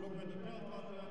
Look at the belt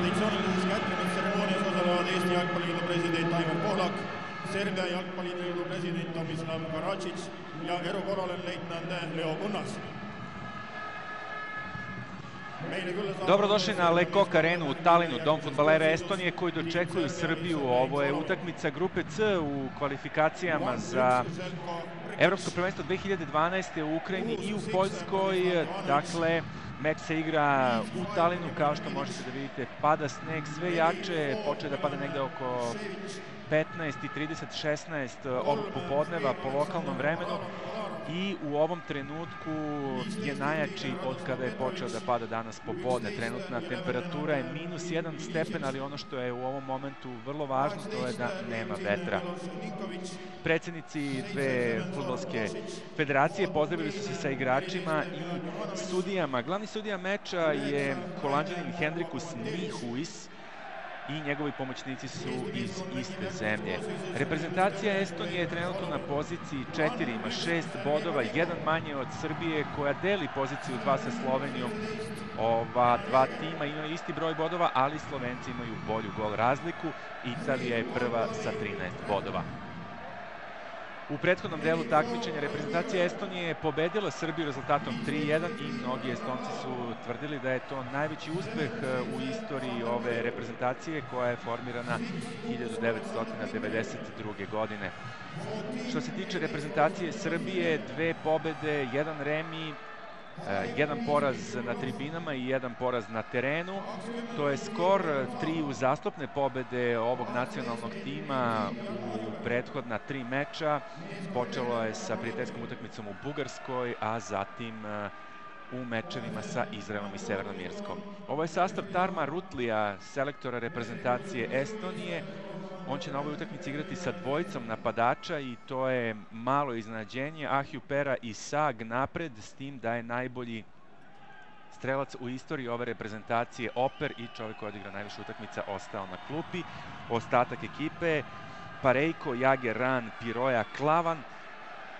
traditsioonilises kätlemistseremoonias osalevad Eesti Jalgpalliliidu president Aivar Pohlak, Serbia Jalgpalliliidu president Tomislav Karadžić ja erukorralen leitnant Leo Kunnas. Dobrodošli na Le Coq Arenu u Talinu, dom futbalera Estonije koji dočekuju Srbiju. Ovo je utakmica grupe C u kvalifikacijama za Evropsko prvenstvo 2012. u Ukrajini i u Poljskoj. Dakle, meč se igra u Talinu, kao što možete da vidite, pada sneg sve jače, počeo da pada negde oko 15 i 30, 16 ovog popodneva po lokalnom vremenu i u ovom trenutku je najjači od kada je počeo da pada danas popodne. Trenutna temperatura je minus 1 stepen, ali ono što je u ovom momentu vrlo važno to je da nema vetra. Predsednici dve futbolske federacije pozdravili su se sa igračima i sudijama. Glavni sudija meča je Holandjanin Hendrikus Nihuis i njegovi pomoćnici su iz iste zemlje. Reprezentacija Estonije je trenutno na poziciji 4, ima 6 bodova, jedan manje od Srbije koja deli poziciju 2 sa Slovenijom. Ova dva tima imaju isti broj bodova, ali Slovenci imaju bolju gol razliku. Italija je prva sa 13 bodova. U prethodnom delu takmičenja reprezentacija Estonije je pobedila Srbiju rezultatom 3-1 i mnogi Estonci su tvrdili da je to najveći uspeh e, u istoriji ove reprezentacije koja je formirana 1992. godine. Što se tiče reprezentacije Srbije, dve pobede, jedan remi, jedan poraz na tribinama i jedan poraz na terenu. To je skor tri uzastopne pobede ovog nacionalnog tima u prethodna tri meča. Počelo je sa prijateljskom utakmicom u Bugarskoj, a zatim e, u mečevima sa Izraelom i Severnom Irskom. Ovo je sastav Tarma Rutlija, selektora reprezentacije Estonije. On će na ovoj utakmici igrati sa dvojicom napadača i to je malo iznenađenje. Ahju Pera i Sag napred, s tim da je najbolji strelac u istoriji ove reprezentacije Oper i čovjek koji odigra najviše utakmica ostao na klupi. Ostatak ekipe Parejko, Jager, Ran, Piroja, Klavan,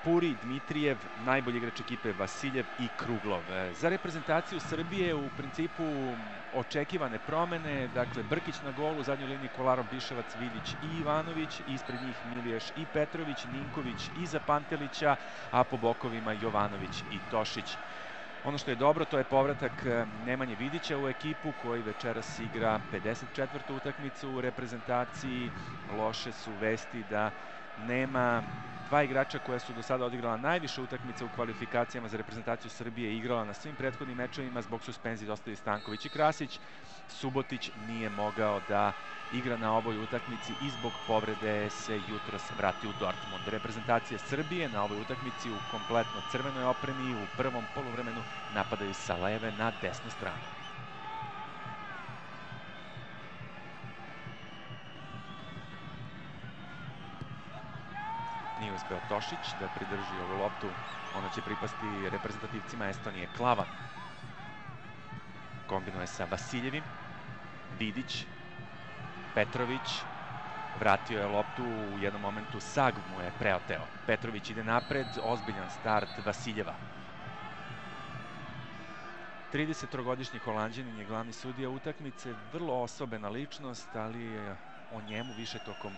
Puri, Dmitrijev, najbolji igrač ekipe Vasiljev i Kruglov. E, za reprezentaciju Srbije u principu očekivane promene, dakle Brkić na golu, zadnjoj liniji Kolarov, Biševac, Vidić i Ivanović, ispred njih Miliješ i Petrović, Ninković iza Pantelića, a po bokovima Jovanović i Tošić. Ono što je dobro, to je povratak e, Nemanje Vidića u ekipu koji večeras igra 54. utakmicu u reprezentaciji. Loše su vesti da nema dva igrača koja su do sada odigrala najviše utakmice u kvalifikacijama za reprezentaciju Srbije igrala na svim prethodnim mečevima zbog suspenzije dostavi Stanković i Krasić. Subotić nije mogao da igra na ovoj utakmici i zbog povrede se jutros vrati u Dortmund. Reprezentacija Srbije na ovoj utakmici u kompletno crvenoj opremi u prvom poluvremenu napadaju sa leve na desnu stranu. Nije uspeo Tošić da pridrži ovu loptu. Ona će pripasti reprezentativcima Estonije. Klava kombinuje sa Vasiljevim. Vidić, Petrović, vratio je loptu u jednom momentu, Sag mu je preoteo. Petrović ide napred, ozbiljan start Vasiljeva. 33-godišnji holandjanin je glavni sudija utakmice, vrlo osobena ličnost, ali o njemu više tokom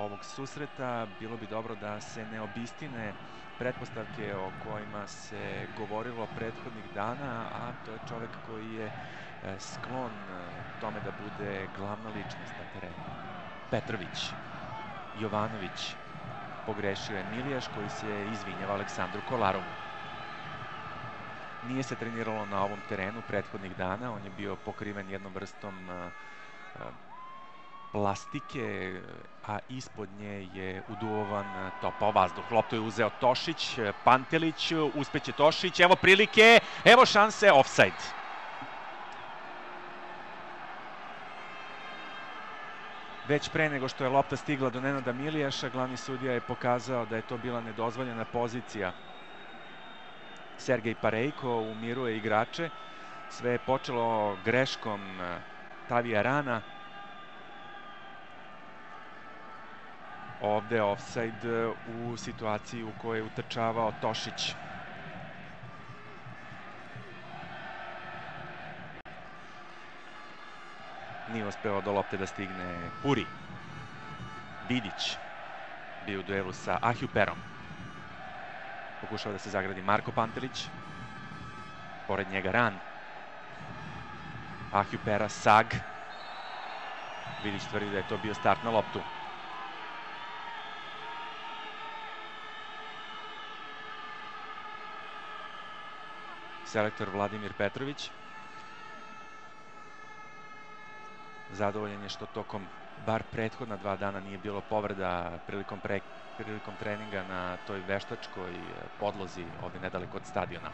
ovog susreta. Bilo bi dobro da se ne obistine pretpostavke o kojima se govorilo prethodnih dana, a to je čovek koji je e, sklon e, tome da bude glavna ličnost na terenu. Petrović, Jovanović, pogrešio je Milijaš koji se izvinjava Aleksandru Kolarovu. Nije se treniralo na ovom terenu prethodnih dana, on je bio pokriven jednom vrstom e, plastike, a ispod nje je uduovan topao vazduh. Loptu je uzeo Tošić, Pantelić, uspeće Tošić, evo prilike, evo šanse, offside. Već pre nego što je lopta stigla do Nenada Milijaša, glavni sudija je pokazao da je to bila nedozvoljena pozicija. Sergej Parejko umiruje igrače. Sve je počelo greškom Tavija Rana, ovde offside u situaciji u kojoj je utrčavao Tošić. Nije uspeo do lopte da stigne Puri. Vidić bio u duelu sa Ahjuperom. Pokušao da se zagradi Marko Pantelić. Pored njega Ran. Ahjupera, Sag. Vidić tvrdi da je to bio start na loptu. Selektor Vladimir Petrović. Zadovoljen je što tokom bar prethodna dva dana nije bilo povreda prilikom, pre, prilikom treninga na toj veštačkoj e, podlozi ovde nedaleko od stadiona.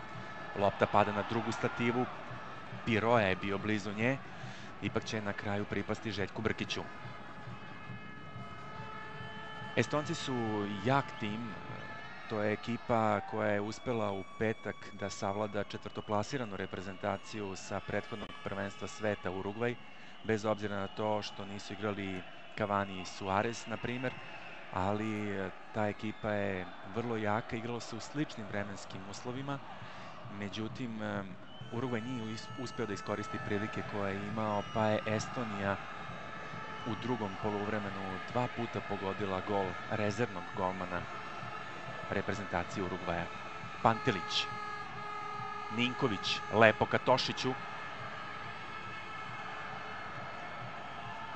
Lopta pada na drugu stativu, Piroja je bio blizu nje, ipak će na kraju pripasti Željku Brkiću. Estonci su jak tim, To je ekipa koja je uspela u petak da savlada četvrtoplasiranu reprezentaciju sa prethodnog prvenstva sveta Urugvaj. bez obzira na to što nisu igrali Cavani i Suarez, na primer, ali e, ta ekipa je vrlo jaka, igralo se u sličnim vremenskim uslovima, međutim, e, Urugvaj nije uspeo da iskoristi prilike koje je imao, pa je Estonija u drugom poluvremenu dva puta pogodila gol rezervnog golmana reprezentacije Urugvaja. Pantelić, Ninković, lepo ka Tošiću.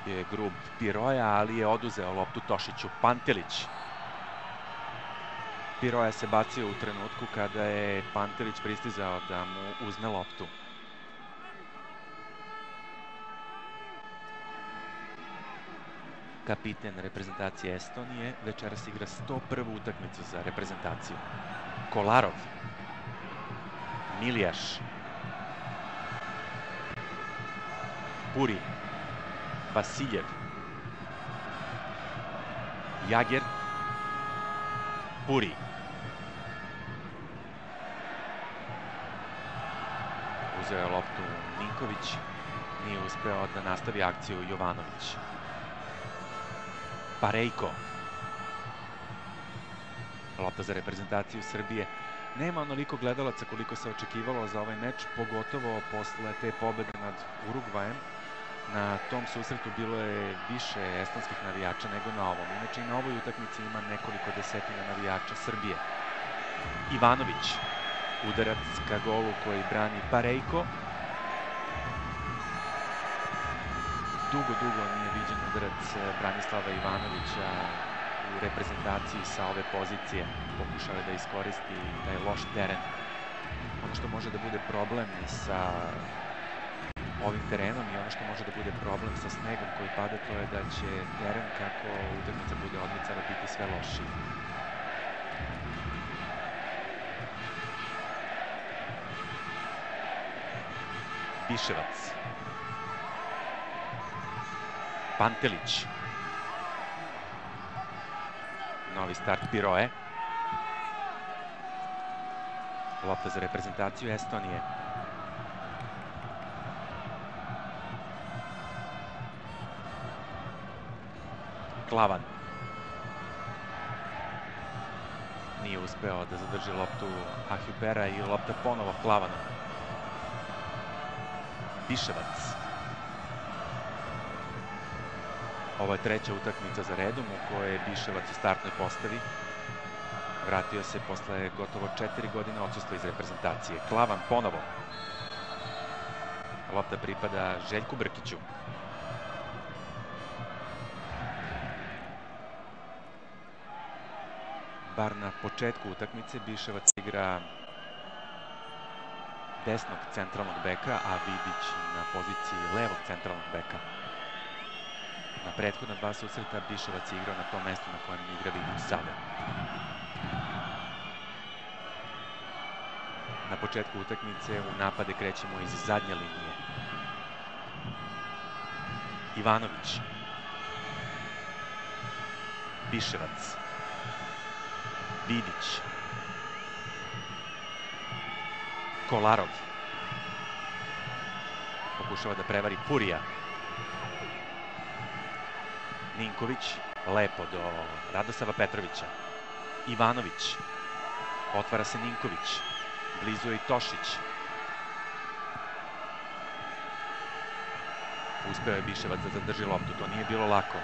Bio je grub Piroja, ali je oduzeo loptu Tošiću. Pantelić. Piroja se bacio u trenutku kada je Pantelić pristizao da mu uzme loptu. Kapiten reprezentacije Estonije, večeras igra 101. utakmicu za reprezentaciju. Kolarov, Miljaš, Puri, Vasiljev, Jager, Puri. Uzeo je loptu Ninković, nije uspeo da nastavi akciju Jovanović. Parejko. Lopta za reprezentaciju Srbije. Nema onoliko gledalaca koliko se očekivalo za ovaj meč, pogotovo posle te pobede nad Urugvajem. Na tom susretu bilo je više estonskih navijača nego na ovom. Inače i na ovoj utakmici ima nekoliko desetina navijača Srbije. Ivanović, udarac ka golu koji brani Parejko. Dugo, dugo nije viđen udarac eh, Branislava Ivanovića u reprezentaciji sa ove pozicije. Pokušao je da iskoristi taj loš teren. Ono što može da bude problem sa ovim terenom i ono što može da bude problem sa snegom koji pada, to je da će teren kako utakmica bude odmicala biti sve lošiji. Biševac. Pantelić. Novi start Piroe. Lopta za reprezentaciju Estonije. Klavan. Nije uspeo da zadrži loptu Ahjupera i lopta ponovo Klavanu. Biševac. Ovo je treća utakmica za redom u kojoj je Biševac u startnoj postavi. Vratio se posle gotovo četiri godine odsustva iz reprezentacije. Klavan ponovo. Lopta pripada Željku Brkiću. Bar na početku utakmice Biševac igra desnog centralnog beka, a Vidić na poziciji levog centralnog beka. Na prethodna dva susreta Biševac je igrao na tom mestu na kojem igra Vidić sada. Na početku utakmice u napade krećemo iz zadnje linije. Ivanović. Biševac. Vidić. Kolarov. Pokušava da prevari Purija. Ninković, lepo do Radosava Petrovića. Ivanović, otvara se Ninković, blizu je i Tošić. Uspeo je Biševac da zadrži loptu, to nije bilo lako.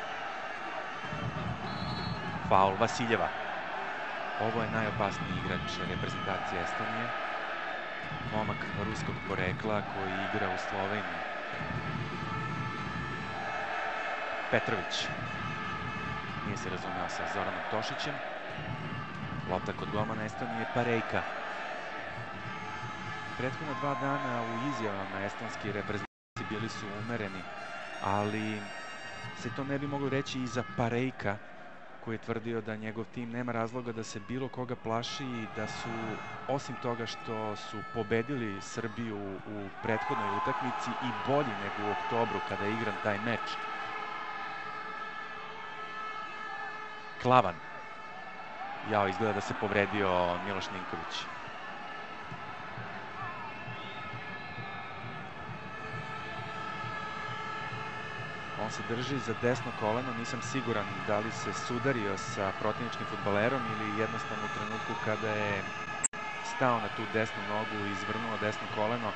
Faul Vasiljeva. Ovo je najopasniji igrač reprezentacije Estonije. Momak ruskog porekla koji igra u Sloveniji. Petrović. Nije se razumeo sa Zoranom Tošićem. Lopta kod golmana Estonije Parejka. Prethodna dva dana u izjavama estonski reprezentaci bili su umereni, ali se to ne bi moglo reći i za Parejka, koji je tvrdio da njegov tim nema razloga da se bilo koga plaši i da su, osim toga što su pobedili Srbiju u prethodnoj utakmici i bolji nego u oktobru kada je igran taj meč, Klavan. Jao, izgleda da se povredio Miloš Ninković. On se drži za desno koleno, nisam siguran da li se sudario sa protivničkim futbalerom ili jednostavno u trenutku kada je stao na tu desnu nogu i izvrnuo desno koleno.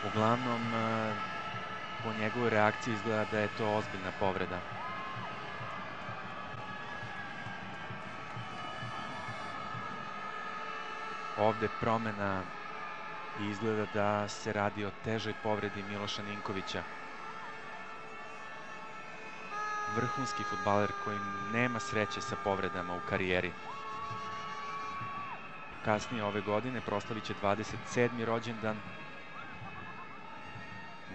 Uglavnom, e, po njegovoj reakciji izgleda da je to ozbiljna povreda. Ovde promena i izgleda da se radi o težoj povredi Miloša Ninkovića. Vrhunski futbaler koji nema sreće sa povredama u karijeri. Kasnije ove godine proslavit će 27. rođendan.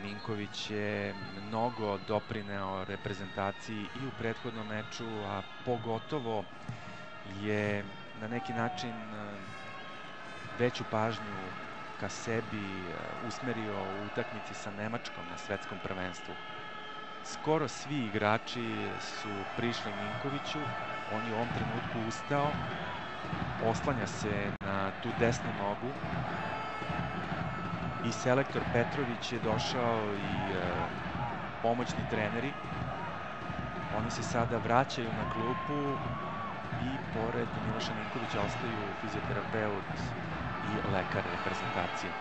Ninković je mnogo doprineo reprezentaciji i u prethodnom meču, a pogotovo je na neki način veću pažnju ka sebi e, usmerio u utakmici sa Nemačkom na svetskom prvenstvu. Skoro svi igrači su prišli Ninkoviću, on je u ovom trenutku ustao, oslanja se na tu desnu nogu i selektor Petrović je došao i e, pomoćni treneri. Oni se sada vraćaju na klupu i pored Miloša Ninkovića ostaju fizioterapeut i lekar reprezentacije.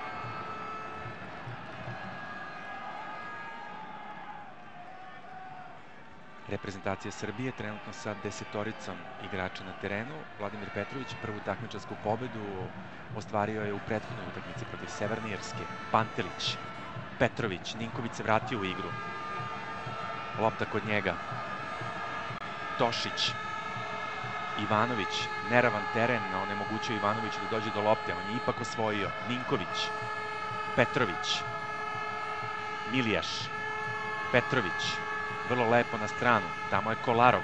Reprezentacija Srbije trenutno sa desetoricom igrača na terenu. Vladimir Petrović prvu takmičarsku pobedu ostvario je u prethodnoj utakmici protiv Severne Irske. Pantelić, Petrović, Ninković se vratio u igru. Lopta kod njega. Tošić, Ivanović, neravan teren, onemogućio Ivanović da dođe do lopte, on je ipak osvojio. Ninković, Petrović, Milijaš, Petrović, vrlo lepo na stranu, tamo je Kolarov,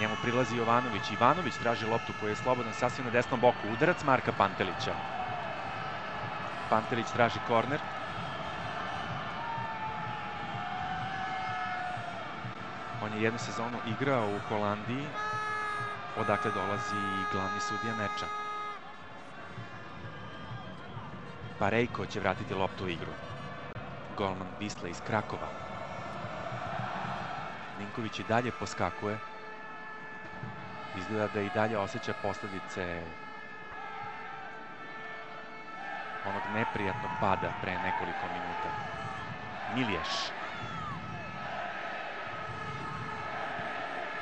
njemu prilazi Jovanović, Ivanović traži loptu koja je slobodan sasvim na desnom boku, udarac Marka Pantelića. Pantelić traži korner, On je jednu sezonu igrao u Holandiji, odakle dolazi glavni sudija meča. Parejko će vratiti loptu u igru. Golman Bisla iz Krakova. Ninković i dalje poskakuje. Izgleda da i dalje osjeća posledice onog neprijatnog pada pre nekoliko minuta. Milješ.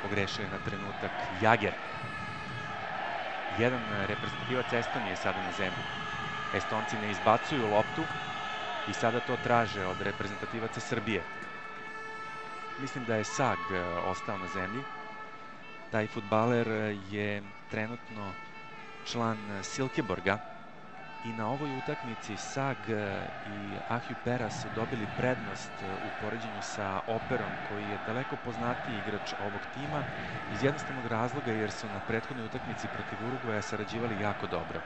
Pogrešio je na trenutak Jager. Jedan reprezentativac Estonije sada na zemlji. Estonci ne izbacuju loptu i sada to traže od reprezentativaca Srbije. Mislim da je Sag e, ostao na zemlji. Taj futbaler je trenutno član Silkeborga, i na ovoj utakmici Sag e, i Ahju Pera su dobili prednost e, u poređenju sa Operom, koji je daleko poznatiji igrač ovog tima, iz jednostavnog razloga jer su na prethodnoj utakmici protiv Urugvaja sarađivali jako dobro.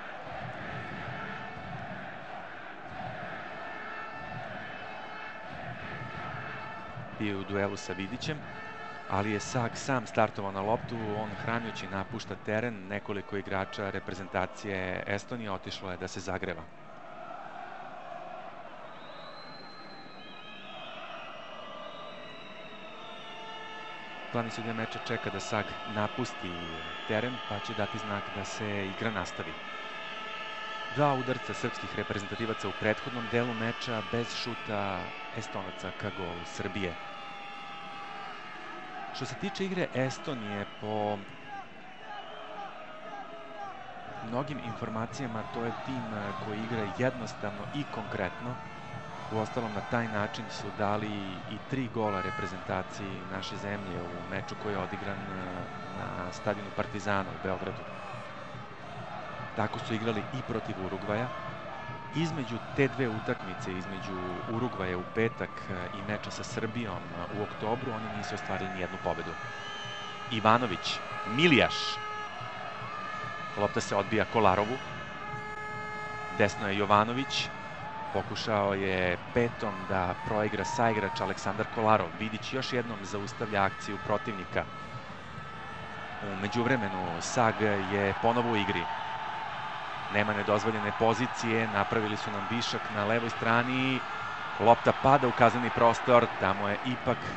Bio u duelu sa Vidićem, ali je Sag sam startovao na loptu, on hranjući napušta teren, nekoliko igrača reprezentacije Estonije otišlo je da se zagreva. Glavni sudija meča čeka da Sag napusti teren, pa će dati znak da se igra nastavi. Dva udarca srpskih reprezentativaca u prethodnom delu meča bez šuta Estonaca ka golu Srbije. Što se tiče igre Estonije, po mnogim informacijama to je tim koji igra jednostavno i konkretno. U ostalom na taj način su dali i tri gola reprezentaciji naše zemlje u meču koji je odigran na stadionu Partizana u Beogradu. Tako su igrali i protiv Urugvaja, između te dve utakmice, između Urugvaja u petak e, i meča sa Srbijom e, u oktobru, oni nisu ostvarili nijednu pobedu. Ivanović, Milijaš, lopta se odbija Kolarovu, desno je Jovanović, pokušao je petom da proigra saigrač Aleksandar Kolarov. Vidić još jednom zaustavlja akciju protivnika. U međuvremenu Sag je ponovo u igri nema nedozvoljene pozicije, napravili su nam višak na levoj strani, Lopta pada u kazneni prostor, tamo je ipak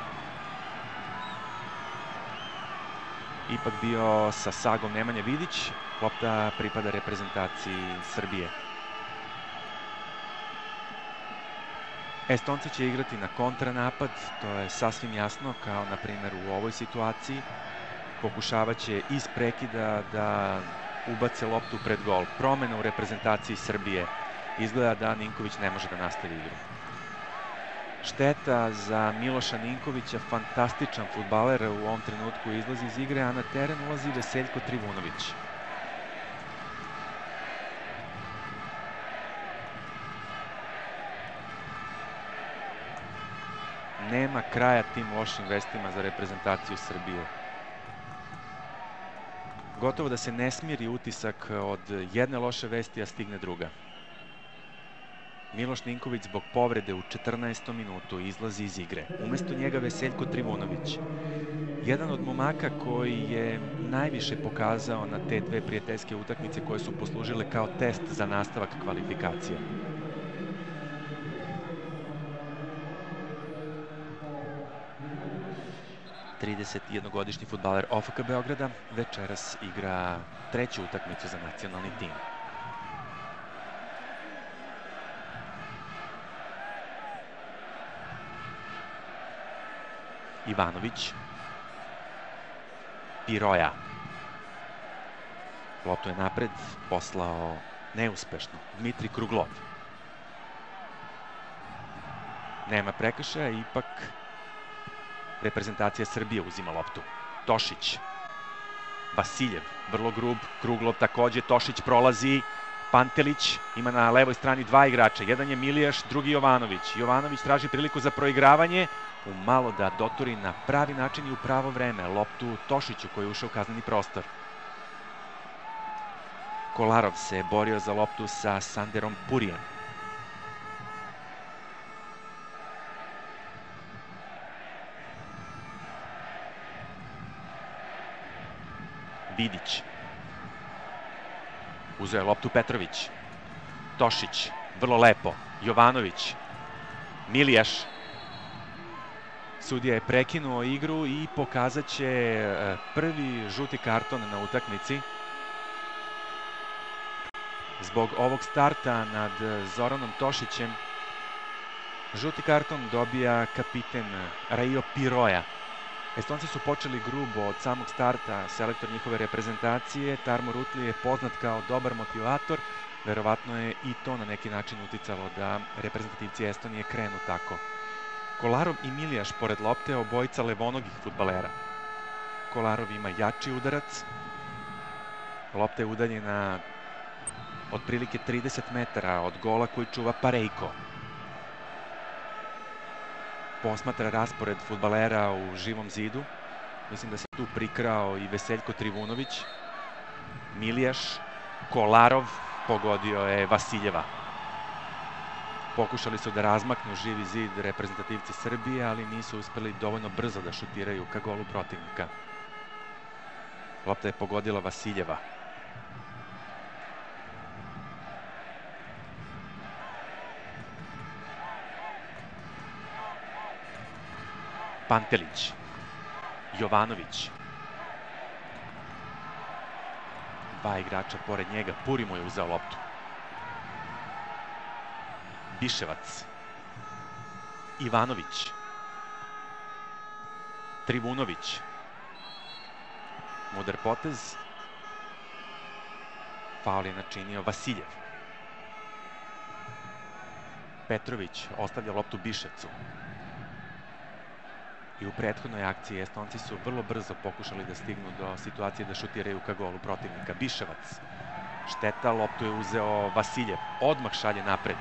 ipak bio sa sagom Nemanja Vidić. Lopta pripada reprezentaciji Srbije. Estonci će igrati na kontranapad, to je sasvim jasno, kao na primjer u ovoj situaciji. Pokušavaće iz prekida da ubace loptu pred gol. Promena u reprezentaciji Srbije. Izgleda da Ninković ne može da nastavi igru. Šteta za Miloša Ninkovića, fantastičan futbaler u ovom trenutku izlazi iz igre, a na teren ulazi Veseljko Trivunović. Nema kraja tim lošim vestima za reprezentaciju Srbije. Gotovo da se ne smiri utisak od jedne loše vesti, a stigne druga. Miloš Ninković zbog povrede u 14. minutu izlazi iz igre. Umesto njega Veseljko Trivunović. Jedan od momaka koji je najviše pokazao na te dve prijateljske utakmice koje su poslužile kao test za nastavak kvalifikacija. 31-godišnji futbaler OFK Beograda večeras igra treću utakmicu za nacionalni tim. Ivanović. Piroja. Loptu je napred poslao neuspešno Dmitri Kruglov. Nema prekršaja, ipak reprezentacija Srbije uzima loptu. Tošić. Vasiljev, vrlo grub, Kruglov takođe, Tošić prolazi, Pantelić ima na levoj strani dva igrača, jedan je Milijaš, drugi Jovanović. Jovanović traži priliku za proigravanje, u malo da doturi na pravi način i u pravo vreme loptu Tošiću koji je ušao u kazneni prostor. Kolarov se borio za loptu sa Sanderom Purijem. Vidić. Uzeo je loptu Petrović. Tošić, vrlo lepo. Jovanović. Milijaš. Sudija je prekinuo igru i pokazat će e, prvi žuti karton na utakmici. Zbog ovog starta nad Zoranom Tošićem žuti karton dobija kapiten Raio Piroja. Estonci su počeli grubo od samog starta, selektor njihove reprezentacije, Tarmo Rutli je poznat kao dobar motivator, verovatno je i to na neki način uticalo da reprezentativci Estonije krenu tako. Kolarov i Milijaš pored lopte obojica levonogih futbalera. Kolarov ima jači udarac, lopta je udaljena otprilike 30 metara od gola koji čuva Parejko posmatra raspored futbalera u živom zidu. Mislim da se tu prikrao i Veseljko Trivunović. Milijaš, Kolarov, pogodio je Vasiljeva. Pokušali su da razmaknu živi zid reprezentativci Srbije, ali nisu uspeli dovoljno brzo da šutiraju ka golu protivnika. Lopta je pogodila Vasiljeva. Pantelić, Jovanović. Dva igrača pored njega, Purimo je uzeo loptu. Biševac, Ivanović, Trivunović, Mudar potez, faul je načinio Vasiljev. Petrović ostavlja loptu Biševcu i u prethodnoj akciji Estonci su vrlo brzo pokušali da stignu do situacije da šutiraju ka golu protivnika. Biševac, šteta, loptu je uzeo Vasiljev, odmah šalje napred.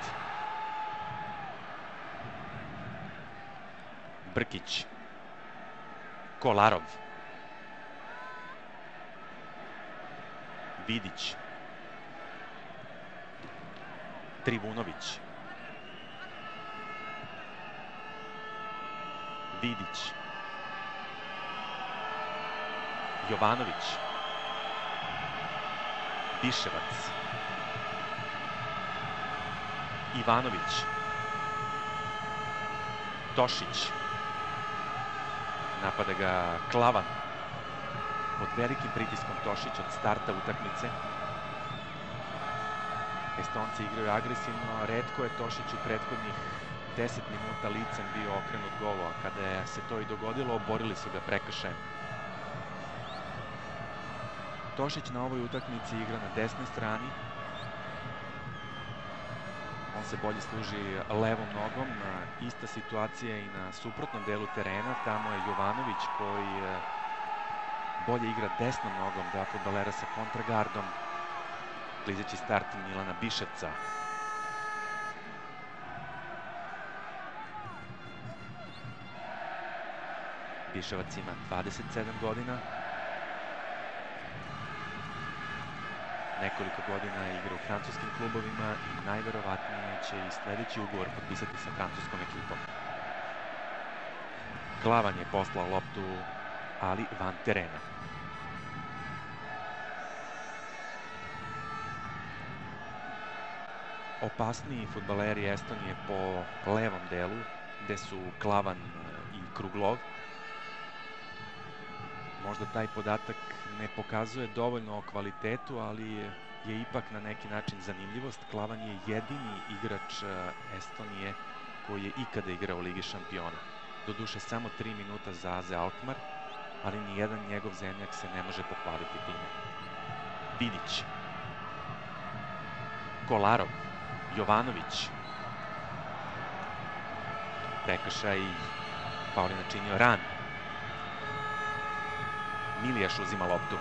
Brkić, Kolarov, Vidić, Trivunović, Vidić. Jovanović. Biševac. Ivanović. Tošić. Napada ga Klavan. Pod velikim pritiskom Tošić od starta utakmice. Estonci igraju agresivno, redko je Tošić u prethodnih 10 minuta licem bio okrenut golu, a kada je se to i dogodilo, oborili su ga prekršajem. Tošić na ovoj utakmici igra na desnoj strani. On se bolje služi levom nogom, ista situacija i na suprotnom delu terena. Tamo je Jovanović koji bolje igra desnom nogom, dva futbalera sa kontragardom. Klizeći start Milana Biševca. Biševac ima 27 godina. Nekoliko godina igra u francuskim klubovima i najverovatnije će i sledeći ugovor potpisati sa francuskom ekipom. Klavan je poslao loptu, ali van terena. Opasniji futbaleri Estonije po levom delu, gde su Klavan i Kruglov, možda taj podatak ne pokazuje dovoljno o kvalitetu, ali je ipak na neki način zanimljivost. Klavan je jedini igrač e, Estonije koji je ikada igrao u Ligi šampiona. Doduše samo 3 minuta za Aze Alkmaar, ali nijedan njegov zemljak se ne može pohvaliti time. Vidić. Kolarov. Jovanović. Prekršaj Pauli načinio ran. Milijaš uzima loptu.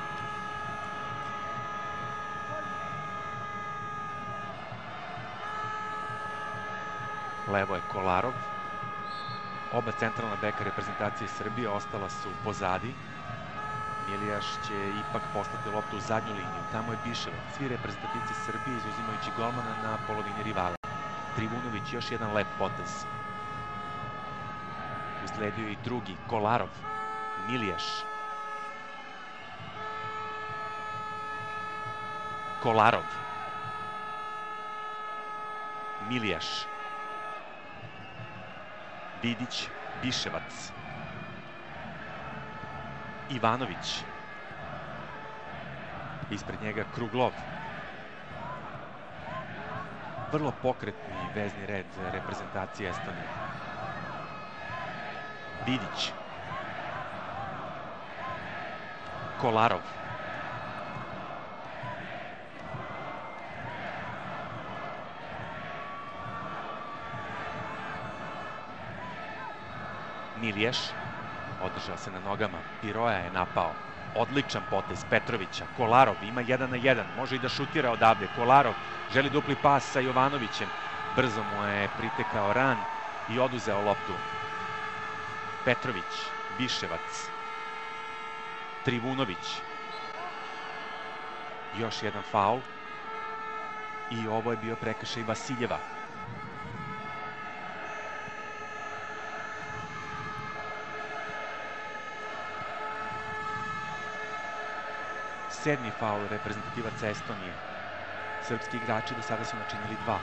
Levo je Kolarov. Oba centralna beka reprezentacije Srbije ostala su pozadi. Milijaš će ipak poslati loptu u zadnju liniju. Tamo je Biševac. Svi reprezentativci Srbije izuzimajući golmana na polovini rivala. Trivunović još jedan lep potez. Usledio i drugi, Kolarov. Milijaš. Kolarov. Milijaš. Vidić, Biševac. Ivanović. Ispred njega Kruglov. Vrlo pokretni vezni red reprezentacije Estonije. Vidić. Kolarov. Miliješ, održao se na nogama, Piroja je napao, odličan potez Petrovića, Kolarov ima jedan na jedan, može i da šutira odavde, Kolarov želi dupli pas sa Jovanovićem, brzo mu je pritekao ran i oduzeo loptu. Petrović, Biševac, Trivunović, još jedan faul i ovo je bio prekršaj Vasiljeva. Sedmi faul reprezentativaca Estonije. Srpski igrači do sada su načinili dva.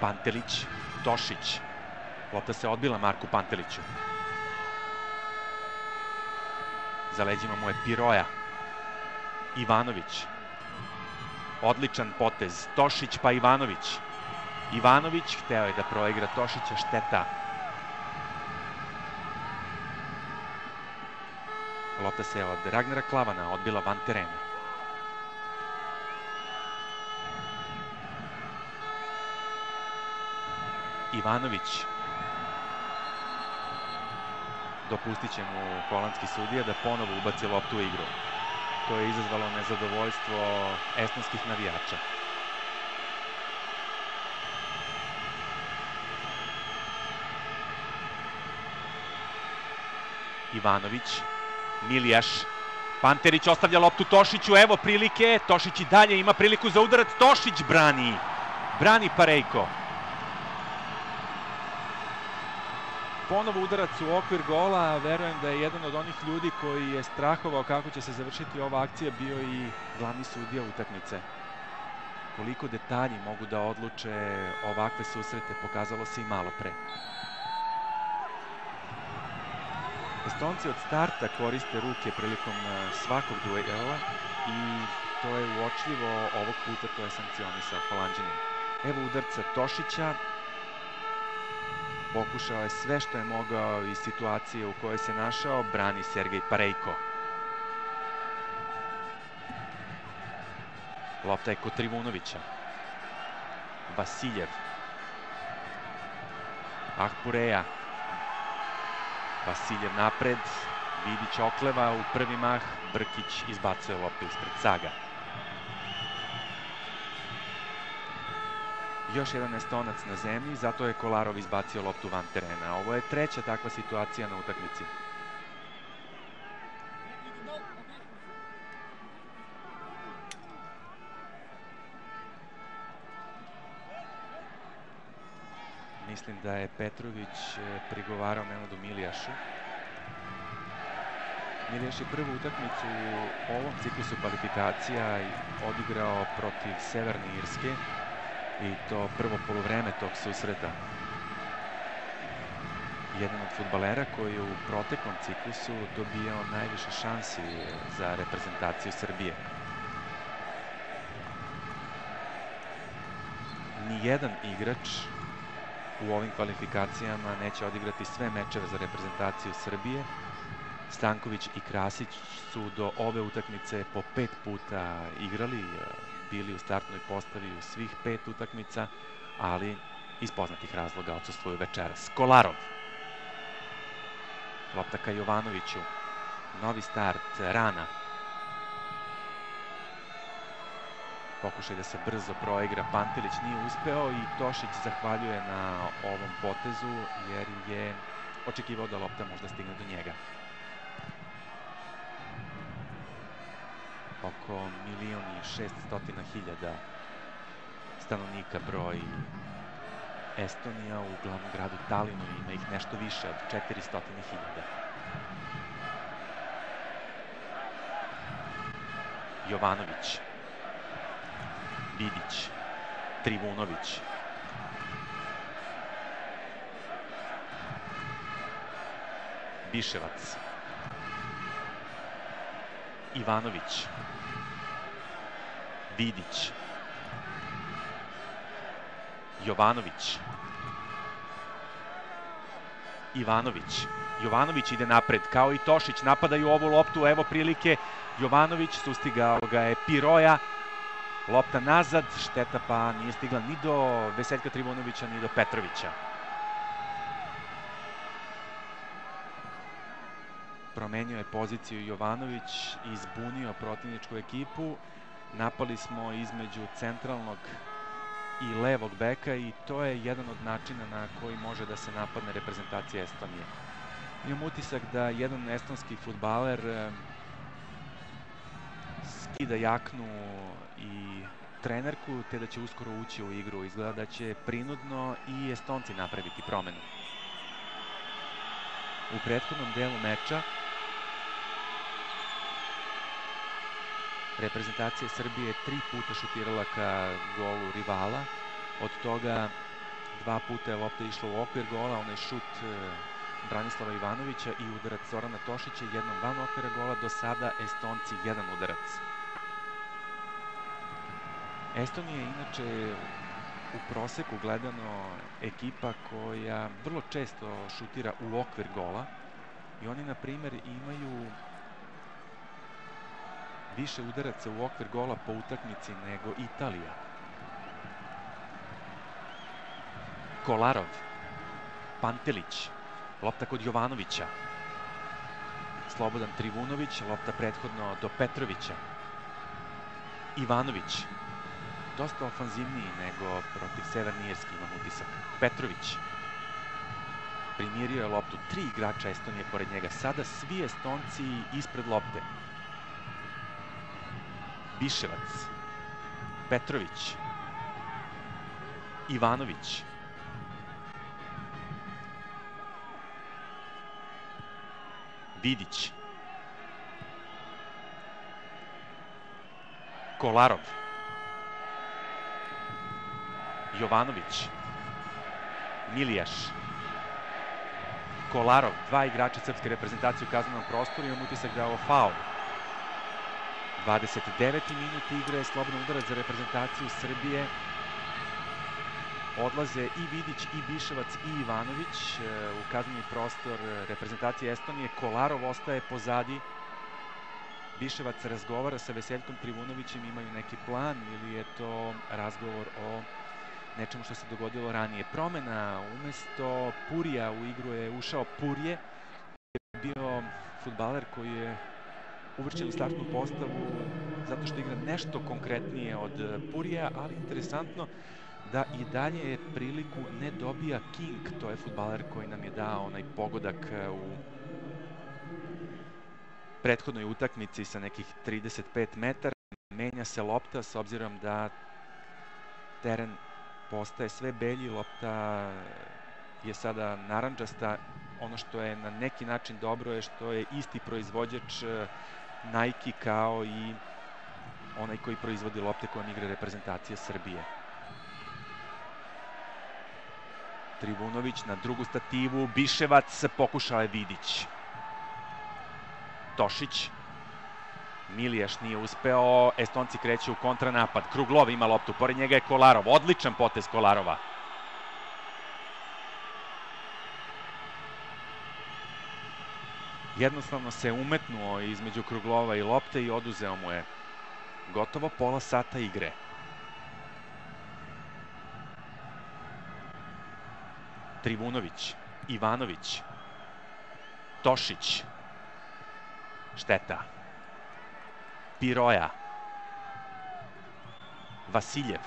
Pantelić, Tošić. Lopta se odbila Marku Panteliću. Za leđima mu je Piroja. Ivanović. Odličan potez. Tošić pa Ivanović. Ivanović hteo je da proigra Tošića, šteta. Lopta se od Ragnara Klavana odbila van terena. Ivanović dopustit će mu holandski sudija da ponovo ubaci loptu u igru. To je izazvalo nezadovoljstvo estonskih navijača. Ivanović, Milijaš, Panterić ostavlja loptu Tošiću, evo prilike, Tošić i dalje ima priliku za udarac, Tošić brani, brani Parejko. ponovo udarac u okvir gola, verujem da je jedan od onih ljudi koji je strahovao kako će se završiti ova akcija bio i glavni sudija utakmice. Koliko detalji mogu da odluče ovakve susrete pokazalo se i malo pre. Estonci od starta koriste ruke prilikom e, svakog duela i to je uočljivo ovog puta to je sankcionisao Holandjanin. Evo udarca Tošića, pokušao je sve što je mogao iz situacije u kojoj se našao, brani Sergej Parejko. Lopta je kod Trivunovića. Vasiljev. Ahpureja. Vasiljev napred. Vidić okleva u prvi mah. Brkić izbacuje loptu ispred Saga. Još jedan estonac na zemlji, zato je Kolarov izbacio loptu van terena. Ovo je treća takva situacija na utakmici. Mislim da je Petrović e, prigovarao Nenadu Milijašu. Milijaš je prvu utakmicu u ovom ciklusu kvalifikacija odigrao protiv Severne Irske i to prvo polovreme tog susreta. Jedan od futbalera koji je u proteklom ciklusu dobijao najviše šansi za reprezentaciju Srbije. Nijedan igrač u ovim kvalifikacijama neće odigrati sve mečeve za reprezentaciju Srbije. Stanković i Krasić su do ove utakmice po pet puta igrali, bili u startnoj postavi u svih pet utakmica, ali iz poznatih razloga odsustvuju večeras. Kolarov. Lopta ka Jovanoviću. Novi start, rana. Pokušaj da se brzo proigra, Pantelić nije uspeo i Tošić zahvaljuje na ovom potezu jer je očekivao da lopta možda stigne do njega. oko milion i šeststotina hiljada stanovnika broj Estonija u glavnom gradu Talinu ima ih nešto više od 400 hiljada. Jovanović, Vidić, Trivunović, Biševac, Ivanović, Vidić, Jovanović, Ivanović, Jovanović ide napred, kao i Tošić, napadaju ovu loptu, evo prilike, Jovanović, sustigao ga je Piroja, lopta nazad, šteta pa nije stigla ni do Veseljka Trivunovića, ni do Petrovića. promenio je poziciju Jovanović i zbunio protivničku ekipu. Napali smo između centralnog i levog beka i to je jedan od načina na koji može da se napadne reprezentacija Estonije. Imam utisak da jedan estonski futbaler skida jaknu i trenerku, te da će uskoro ući u igru. Izgleda da će prinudno i Estonci napraviti promenu. U prethodnom delu meča reprezentacija Srbije tri puta šutirala ka golu rivala, od toga dva puta je lopta išla u okvir gola, onaj šut e, Branislava Ivanovića i udarac Zorana Tošića, jednom van okvira gola, do sada Estonci jedan udarac. Estonija je inače u proseku gledano ekipa koja vrlo često šutira u okvir gola i oni, na primjer, imaju više udaraca u okvir gola po utakmici nego Italija. Kolarov, Pantelić, lopta kod Jovanovića, Slobodan Trivunović, lopta prethodno do Petrovića, Ivanović, dosta ofanzivniji nego protiv Severne Irske, imam utisak. Petrović, primirio je loptu, tri igrača Estonije pored njega, sada svi Estonci ispred lopte. Biševac, Petrović, Ivanović, Vidić. Kolarov. Jovanović. Milijaš. Kolarov, dva igrača srpske reprezentacije u kaznenom prostoru, imam utisak da je ovo faul. 29. minut igre, slobodno udarac za reprezentaciju Srbije. Odlaze i Vidić, i Biševac, i Ivanović e, u kazneni prostor reprezentacije Estonije. Kolarov ostaje pozadi. Biševac razgovara sa Veseljkom Trivunovićem, imaju neki plan ili je to razgovor o nečemu što se dogodilo ranije. Promena, umesto Purija u igru je ušao Purje, je bio futbaler koji je uvrćen u startnu postavu zato što igra nešto konkretnije od Purija, ali interesantno da i dalje priliku ne dobija King, to je futbaler koji nam je dao onaj pogodak u prethodnoj utakmici sa nekih 35 metara. Menja se lopta s obzirom da teren postaje sve belji, lopta je sada naranđasta. Ono što je na neki način dobro je što je isti proizvođač e, Nike kao i onaj koji proizvodi lopte kojom igra reprezentacija Srbije. Trivunović na drugu stativu, Biševac pokušao je Vidić. Tošić Milijaš nije uspeo, Estonci kreću u kontranapad. Kruglov ima loptu, pored njega je Kolarov. Odličan potez Kolarova. Jednostavno se umetnuo između Kruglova i lopte i oduzeo mu je gotovo pola sata igre. Trivunović, Ivanović, Tošić, šteta. Piroja. Vasiljev.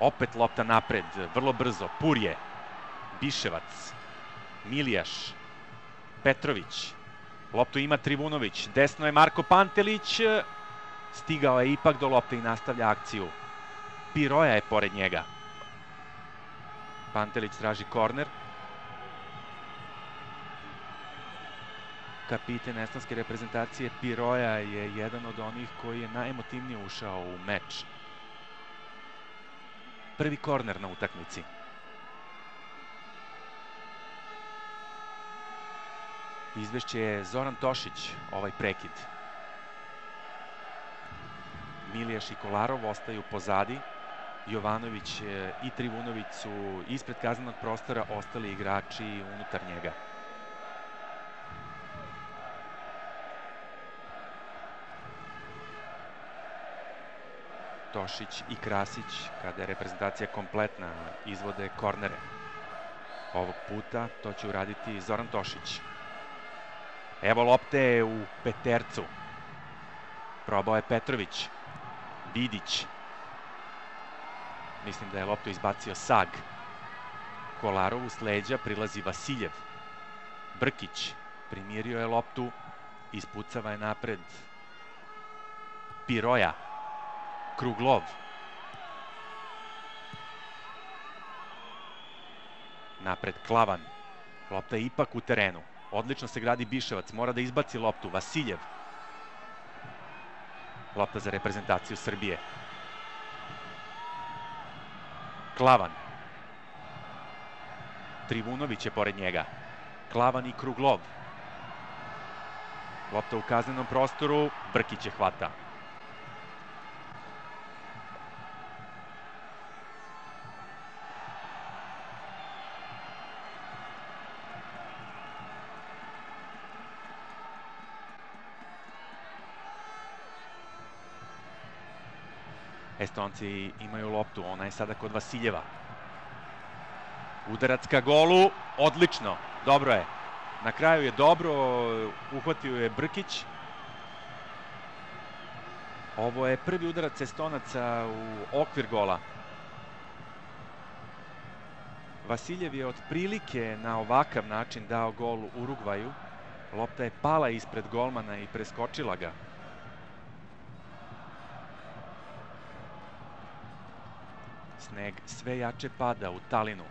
Opet lopta napred, vrlo brzo. Purje. Biševac. Milijaš. Petrović. Loptu ima Trivunović. Desno je Marko Pantelić. Stigao je ipak do lopte i nastavlja akciju. Piroja je pored njega. Pantelić traži korner. Kapiten estonske reprezentacije Piroja je jedan od onih koji je najemotivnije ušao u meč. Prvi korner na utakmici. Izvešće je Zoran Tošić, ovaj prekid. Milijaš i Kolarov ostaju pozadi. Jovanović i Trivunović su ispred kaznenog prostora, ostali igrači unutar njega. Tošić i Krasić, kada je reprezentacija kompletna, izvode kornere. Ovog puta to će uraditi Zoran Tošić. Evo lopte u petercu. Probao je Petrović. Vidić. Mislim da je loptu izbacio Sag. Kolarovu s leđa prilazi Vasiljev. Brkić primirio je loptu, ispucava je napred Piroja. Kruglov. Napred Klavan. Lopta je ipak u terenu. Odlično se gradi Biševac. Mora da izbaci loptu. Vasiljev. Lopta za reprezentaciju Srbije. Klavan. Trivunović je pored njega. Klavan i Kruglov. Lopta u kaznenom prostoru. Brkić je hvata. Estonci imaju loptu, ona je sada kod Vasiljeva. Udarac ka golu, odlično, dobro je. Na kraju je dobro, uhvatio je Brkić. Ovo je prvi udarac Estonaca u okvir gola. Vasiljev je otprilike na ovakav način dao gol Urugvaju. Lopta je pala ispred golmana i preskočila ga. Sneg sve jače pada u Talinu.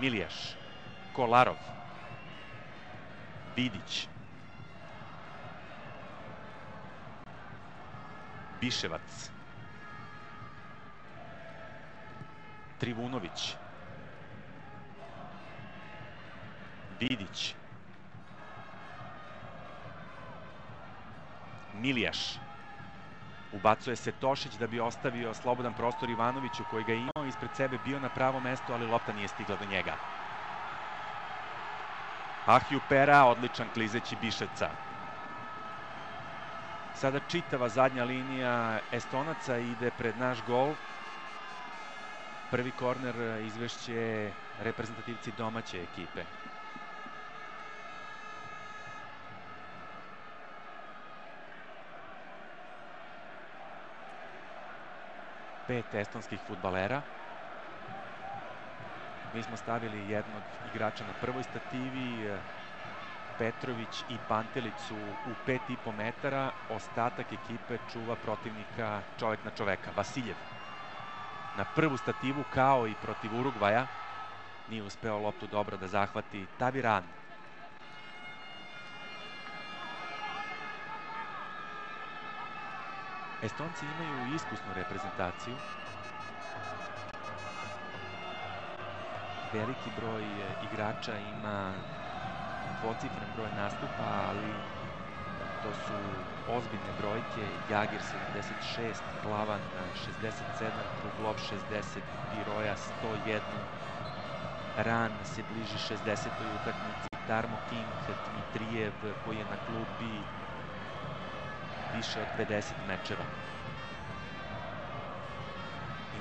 Milijaš, Kolarov. Vidić. Biševac. Trivunović. Vidić. Milijaš. Ubacuje se Tošić da bi ostavio slobodan prostor Ivanoviću koji ga je imao ispred sebe, bio na pravo mesto, ali lopta nije stigla do njega. Ahju Pera, odličan klizeći Biševca. Sada čitava zadnja linija Estonaca ide pred naš gol. Prvi korner izvešće reprezentativci domaće ekipe. Pet estonskih futbalera. Mi smo stavili jednog igrača na prvoj stativi, Petrović i Pantelić su u 5,5 metara, ostatak ekipe čuva protivnika čovek na čoveka, Vasiljev. Na prvu stativu, kao i protiv Urugvaja, nije uspeo loptu dobro da zahvati Taviran. Estonci imaju iskusnu reprezentaciju, veliki broj igrača ima dvocifren broj nastupa, ali to su ozbiljne brojke. Jagir 76, Klavan 67, Kruglov 60, Piroja 101, Ran se bliži 60. utakmici, Tarmo King, Dmitrijev koji je na klupi više od 50 mečeva.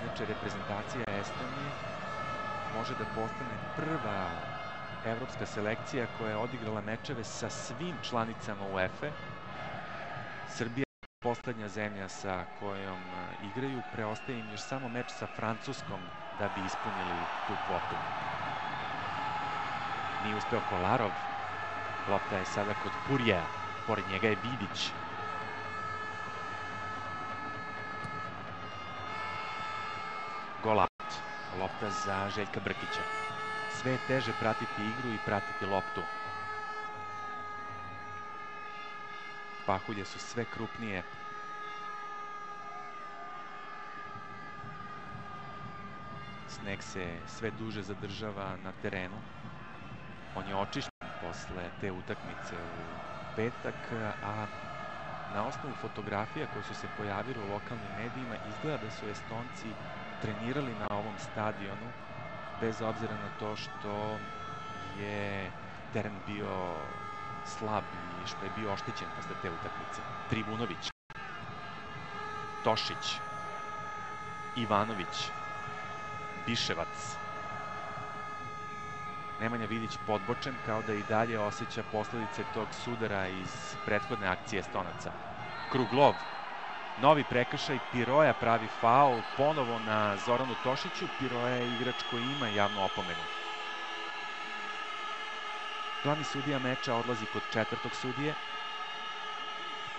Inače, reprezentacija Estonije može da postane prva evropska selekcija koja je odigrala mečeve sa svim članicama UEFA. Srbija je poslednja zemlja sa kojom igraju, preostaje im još samo meč sa Francuskom da bi ispunili tu kvotu. Nije uspeo Kolarov, lopta je sada kod Purjeja, pored njega je Vidić. Gola lopta za Željka Brkića. Sve je teže pratiti igru i pratiti loptu. Pahulje su sve krupnije. Sneg se sve duže zadržava na terenu. On je očišćen posle te utakmice u petak, a na osnovu fotografija koje su se pojavile u lokalnim medijima izgleda da su Estonci trenirali na ovom stadionu bez obzira na to što je teren bio slab i što je bio oštećen posle te utakmice. Trivunović, Tošić, Ivanović, Biševac, Nemanja Vidić podbočen kao da i dalje osjeća posledice tog sudara iz prethodne akcije Estonaca. Kruglov, Novi prekršaj, Piroja pravi faul ponovo na Zoranu Tošiću. Piroja je igrač koji ima javnu opomenu. Glavni sudija meča odlazi kod četvrtog sudije.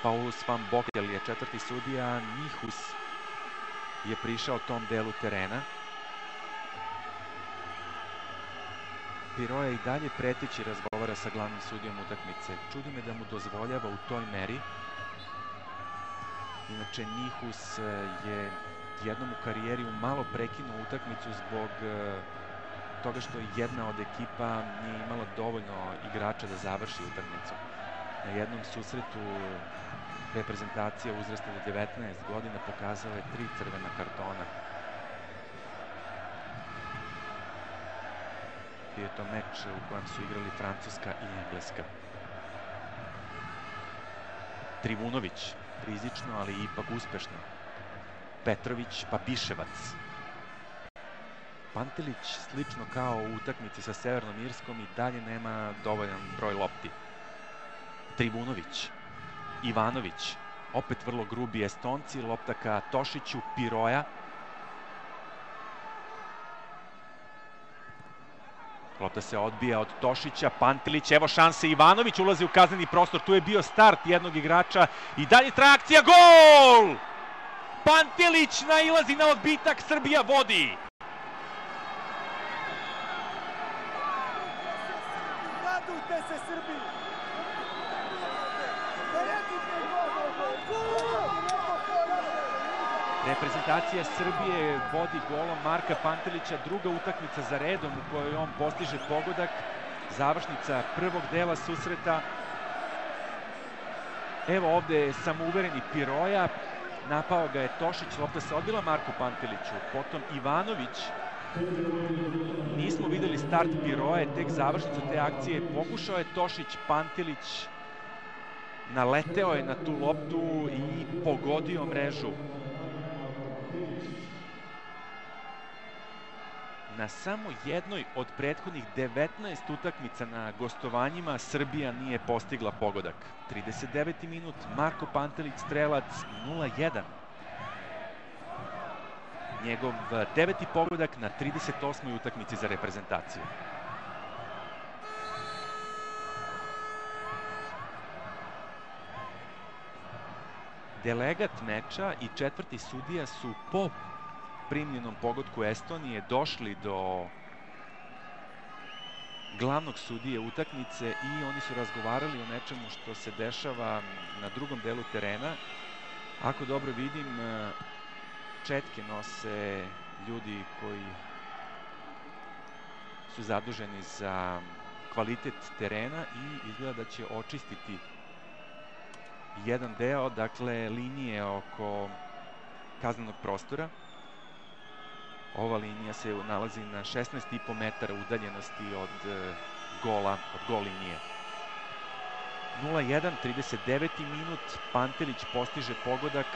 Paulus van Bokel je četvrti sudija. Mihus je prišao tom delu terena. Piroja i dalje preteći razgovara sa glavnim sudijom utakmice. Čudi me da mu dozvoljava u toj meri Inače, Nihus je jednom u karijeri malo prekinuo utakmicu zbog toga što jedna od ekipa nije imala dovoljno igrača da završi utakmicu. Na jednom susretu reprezentacija uzrasta do 19 godina pokazala je tri crvena kartona. Bio je to meč u kojem su igrali Francuska i Engleska. Trivunović rizično, ali ipak uspešno. Petrović pa Piševac. Pantelić slično kao u utakmici sa Severnom Irskom i dalje nema dovoljan broj lopti. Trivunović, Ivanović, opet vrlo grubi Estonci, lopta ka Tošiću, Piroja, Lopta se odbija od Tošića, Pantilić, evo šanse, Ivanović ulazi u kazneni prostor, tu je bio start jednog igrača i dalje traja akcija, gol! Pantilić nailazi na odbitak, Srbija vodi. Reprezentacija Srbije vodi golom Marka Pantelića, druga utakmica za redom u kojoj on postiže pogodak. Završnica prvog dela susreta. Evo ovde je samouvereni Piroja, napao ga je Tošić, lopta se odbila Marku Panteliću, potom Ivanović. Nismo videli start Piroje, tek završnicu te akcije. Pokušao je Tošić, Pantelić naleteo je na tu loptu i pogodio mrežu. Na samo jednoj od prethodnih 19 utakmica na gostovanjima Srbija nije postigla pogodak. 39. minut, Marko Pantelić, strelac 0-1. Njegov deveti pogodak na 38. utakmici za reprezentaciju. Delegat meča i četvrti sudija su po primljenom pogodku Estonije došli do glavnog sudije utakmice i oni su razgovarali o nečemu što se dešava na drugom delu terena. Ako dobro vidim, četke nose ljudi koji su zaduženi za kvalitet terena i izgleda da će očistiti jedan deo, dakle, linije oko kaznenog prostora. Ova linija se nalazi na 16,5 metara udaljenosti od e, gola, od gol linije. 0-1, 39. minut, Pantelić postiže pogodak.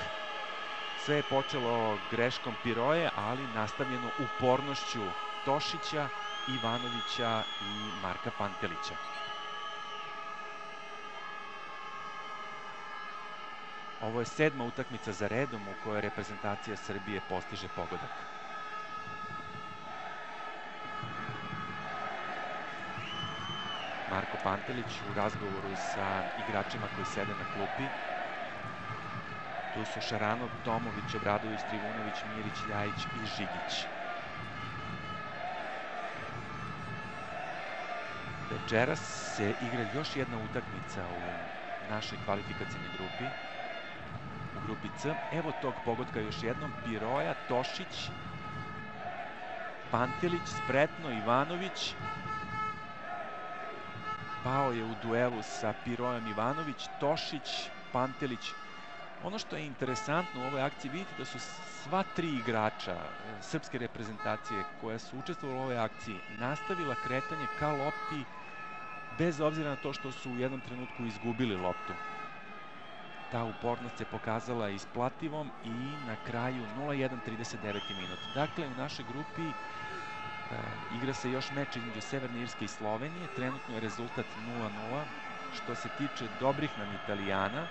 Sve je počelo greškom Piroje, ali nastavljeno upornošću Tošića, Ivanovića i Marka Pantelića. Ovo je sedma utakmica za redom u kojoj reprezentacija Srbije postiže pogodak. Marko Pantelić u razgovoru sa igračima koji sede na klupi. Tu su Šaranov, Tomović, Obradović, Trivunović, Mirić, Ljajić i Žigić. Večeras se igra još jedna utakmica u našoj kvalifikacijnoj grupi grupi C. Evo tog pogotka još jednom. Piroja, Tošić, Pantelić, spretno, Ivanović. Pao je u duelu sa Pirojom Ivanović, Tošić, Pantelić. Ono što je interesantno u ovoj akciji, vidite da su sva tri igrača e, srpske reprezentacije koja su učestvovali u ovoj akciji nastavila kretanje ka lopti bez obzira na to što su u jednom trenutku izgubili loptu ta upornost se pokazala isplativom i na kraju 0-1 39. minut. Dakle, u našoj grupi e, igra se još meč između Severne Irske i Slovenije. Trenutno je rezultat 0-0. Što se tiče dobrih nam Italijana,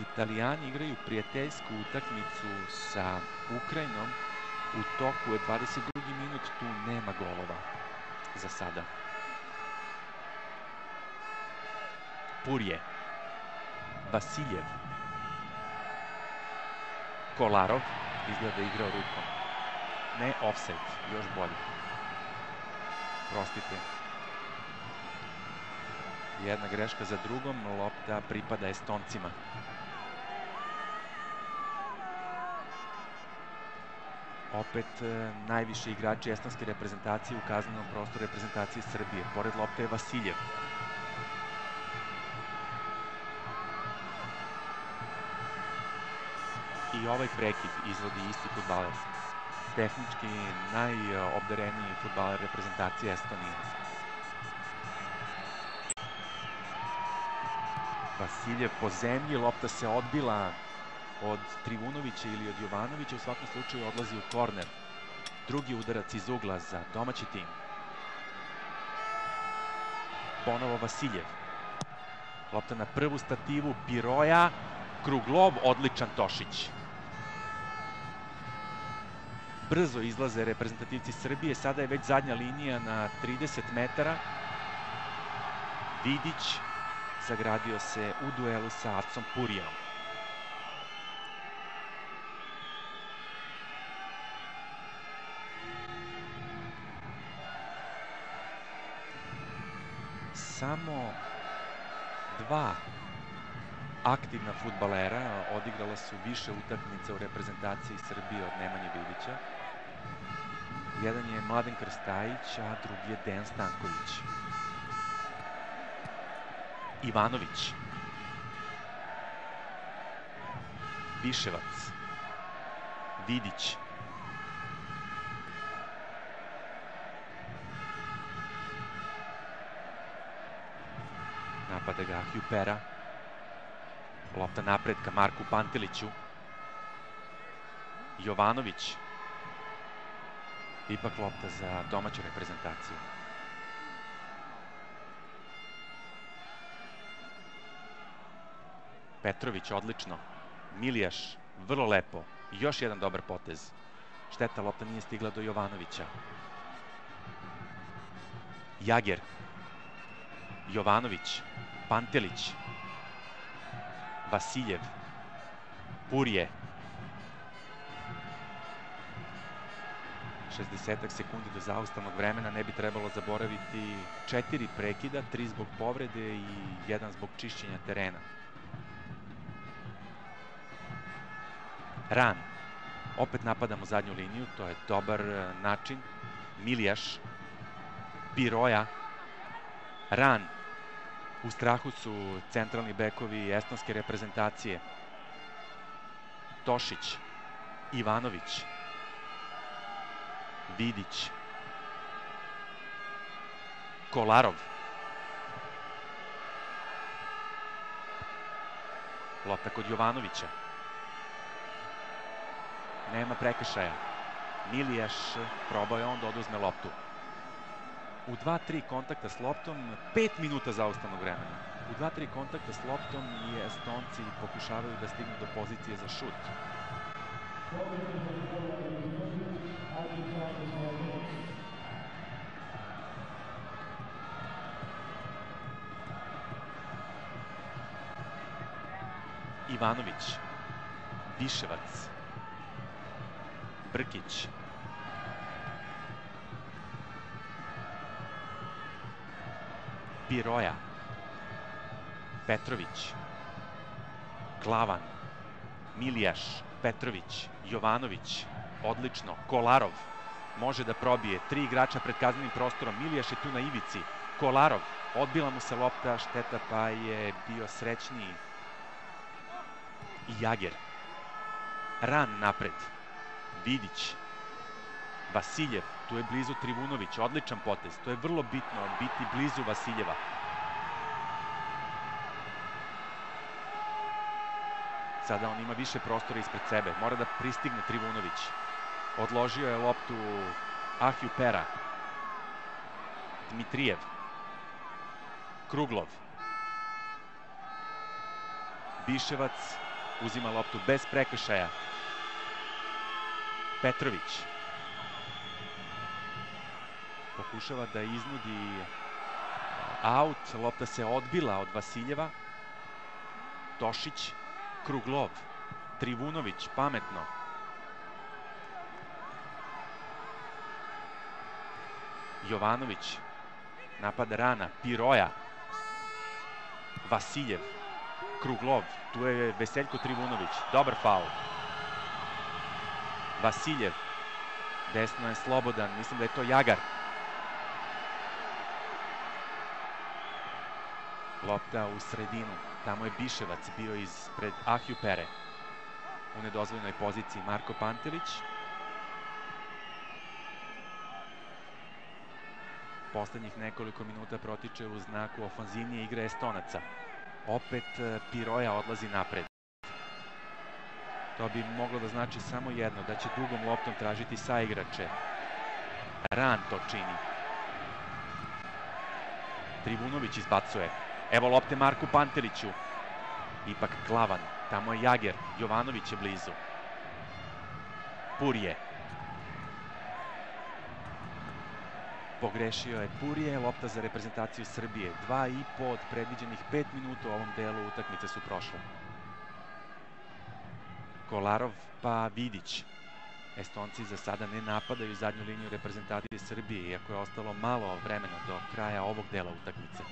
Italijani igraju prijateljsku utakmicu sa Ukrajinom. U toku je 22. minut, tu nema golova za sada. Purje. Vasiljev. Kolarov izgleda igrao rukom. Ne offset, još bolje. Prostite. Jedna greška za drugom, lopta pripada Estoncima. Opet e, najviše igrači estonske reprezentacije u kaznenom prostoru reprezentacije Srbije. Pored lopte je Vasiljev. Ovaj prekid izvodi isti futbaler. Tehnički najobdareniji futbaler reprezentacije Estonije. Vasiljev po zemlji, lopta se odbila od Trivunovića ili od Jovanovića, u svakom slučaju odlazi u korner. Drugi udarac iz ugla za domaći tim. Ponovo Vasiljev. Lopta na prvu stativu Piroja, Kruglov, odličan Tošić brzo izlaze reprezentativci Srbije. Sada je već zadnja linija na 30 metara. Vidić zagradio se u duelu sa Acom Purijom. Samo dva aktivna futbalera, odigrala su više utakmica u reprezentaciji Srbije od Nemanje Vidića. Jedan je Mladen Krstajić, a drugi je Dejan Stanković. Ivanović. Viševac. Vidić. Napada ga Hjupera. Lopta napred ka Marku Panteliću. Jovanović. Ipak lopta za domaću reprezentaciju. Petrović odlično. Milijaš vrlo lepo. Još jedan dobar potez. Šteta, lopta nije stigla do Jovanovića. Jager. Jovanović. Pantelić. Vasiljev. Purje. 60 sekundi do zaustavnog vremena ne bi trebalo zaboraviti četiri prekida, tri zbog povrede i jedan zbog čišćenja terena. Ran. Opet napadamo zadnju liniju, to je dobar e, način. Milijaš. Piroja. Ran. U strahu su centralni bekovi estonske reprezentacije. Tošić. Ivanović. Vidić. Kolarov. Lopta kod Jovanovića. Nema prekršaja. Milijaš probao je on da oduzme loptu. U 2-3 kontakta s loptom, 5 minuta zaustavnog vremena. U 2-3 kontakta s loptom i Estonci pokušavaju da stignu do pozicije za šut. Ivanović, Viševac, Brkić, Piroja, Petrović, Klavan, Milijaš, Petrović, Jovanović, odlično, Kolarov, može da probije, tri igrača pred kaznenim prostorom, Milijaš je tu na ivici, Kolarov, odbila mu se lopta, šteta pa je bio srećniji i Jager. Ran napred, Vidić, Vasiljev, tu je blizu Trivunović, odličan potez, to je vrlo bitno, biti blizu Vasiljeva. Sada on ima više prostora ispred sebe, mora da pristigne Trivunović. Odložio je loptu Ahju Pera. Dmitrijev. Kruglov. Biševac uzima loptu bez prekršaja. Petrović. Pokušava da iznudi aut, lopta se odbila od Vasiljeva. Tošić, Kruglov, Trivunović, pametno. Jovanović, napada rana, Piroja, Vasiljev, Kruglov, tu je Veseljko Trivunović, dobar faul. Vasiljev, desno je slobodan, mislim da je to Jagar. Lopta u sredinu, tamo je Biševac bio ispred Ahju Pere. U nedozvoljnoj poziciji Marko Pantelić. Poslednjih nekoliko minuta protiče u znaku ofanzivnije igre Estonaca. Opet e, Piroja odlazi napred. To bi moglo da znači samo jedno, da će dugom loptom tražiti saigrače. Ran to čini. Trivunović izbacuje. Evo lopte Marku Panteliću. Ipak Klavan. Tamo je Jager. Jovanović je blizu. Purje. Pogrešio je Purije, lopta za reprezentaciju Srbije. Dva i po od predviđenih pet minuta u ovom delu utakmice su prošle. Kolarov pa Vidić. Estonci za sada ne napadaju zadnju liniju reprezentacije Srbije, iako je ostalo malo vremena do kraja ovog dela utakmice.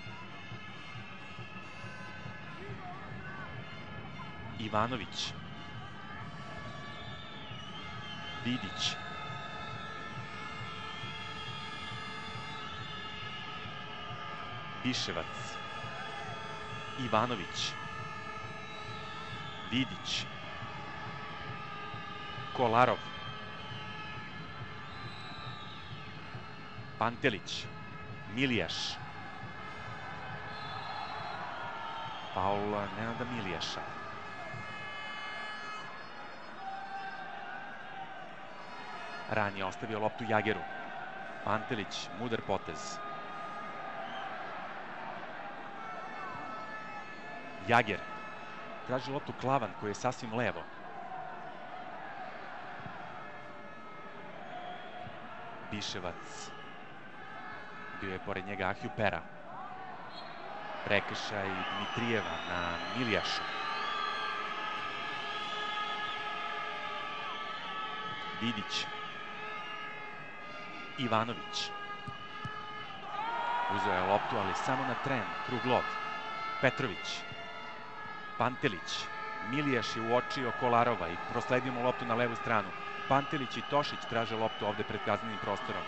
Ivanović. Vidić. Biševac. Ivanović. Vidić. Kolarov. Pantelić. Milijaš. Paul Nenada Milijaša. Ran je ostavio loptu Jageru. Pantelić, mudar potez. Jager. Traži loptu Klavan koji je sasvim levo. Biševac. Bio je pored njega Ahju Pera. Prekršaj Dmitrijeva na Milijašu. Vidić. Ivanović. Uzeo je loptu, ali samo na tren, Kruglov. Petrović. Pantelić. Milijaš je uočio Kolarova i prosledio mu loptu na levu stranu. Pantelić i Tošić traže loptu ovde pred kaznenim prostorom.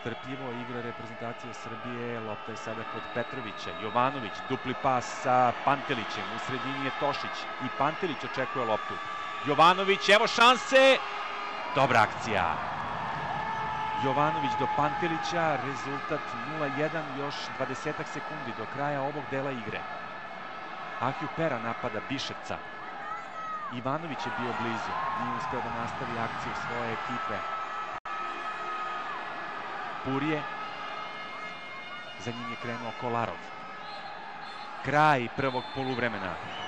Strpljivo igra reprezentacija Srbije, lopta je sada kod Petrovića. Jovanović, dupli pas sa Pantelićem, u sredini je Tošić i Pantelić očekuje loptu. Jovanović, evo šanse! Dobra akcija. Jovanović do Pantelića, rezultat 0-1, još 20 sekundi do kraja ovog dela igre. Ahju Pera napada Biševca. Ivanović je bio blizu, nije uspeo da nastavi akciju svoje ekipe. Purije, za njim je krenuo Kolarov. Kraj prvog poluvremena.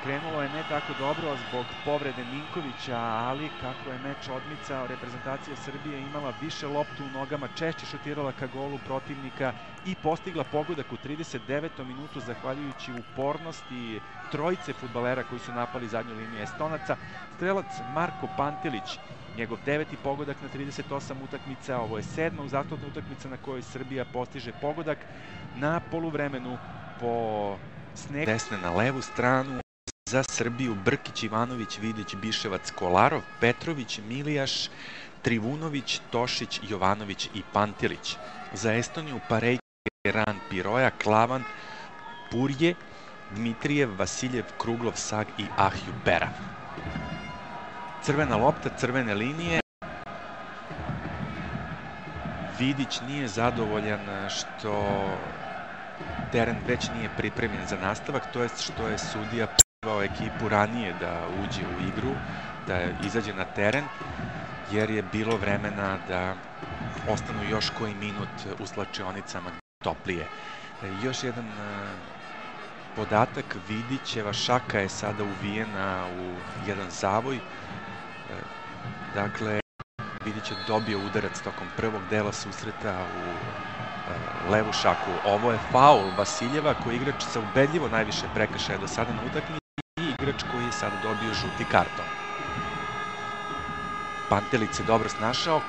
Krenulo je ne tako dobro zbog povrede Ninkovića, ali kako je meč odmicao, reprezentacija Srbije imala više loptu u nogama, češće šutirala ka golu protivnika i postigla pogodak u 39. minutu zahvaljujući upornosti trojice futbalera koji su napali zadnju liniju Estonaca. Strelac Marko Pantelić, njegov deveti pogodak na 38 utakmica, ovo je sedma uzastopna utakmica na kojoj Srbija postiže pogodak na poluvremenu po snegu desne na levu stranu za Srbiju Brkić, Ivanović, Vidić, Biševac, Kolarov, Petrović, Milijaš, Trivunović, Tošić, Jovanović i Pantilić. Za Estoniju Parej, Ran, Piroja, Klavan, Purje, Dmitrijev, Vasiljev, Kruglov, Sag i Ahju Pera. Crvena lopta, crvene linije. Vidić nije zadovoljan što teren već nije pripremljen za nastavak, to jest što je sudija pozvao ekipu ranije da uđe u igru, da izađe na teren, jer je bilo vremena da ostanu još koji minut u slačionicama toplije. Još jedan podatak, Vidićeva šaka je sada uvijena u jedan zavoj, dakle Vidić je dobio udarac tokom prvog dela susreta u levu šaku. Ovo je faul Vasiljeva koji igrač sa ubedljivo najviše prekršaja do sada na utakmici igrač koji je sada dobio žuti karton. Pantelić se dobro snašao.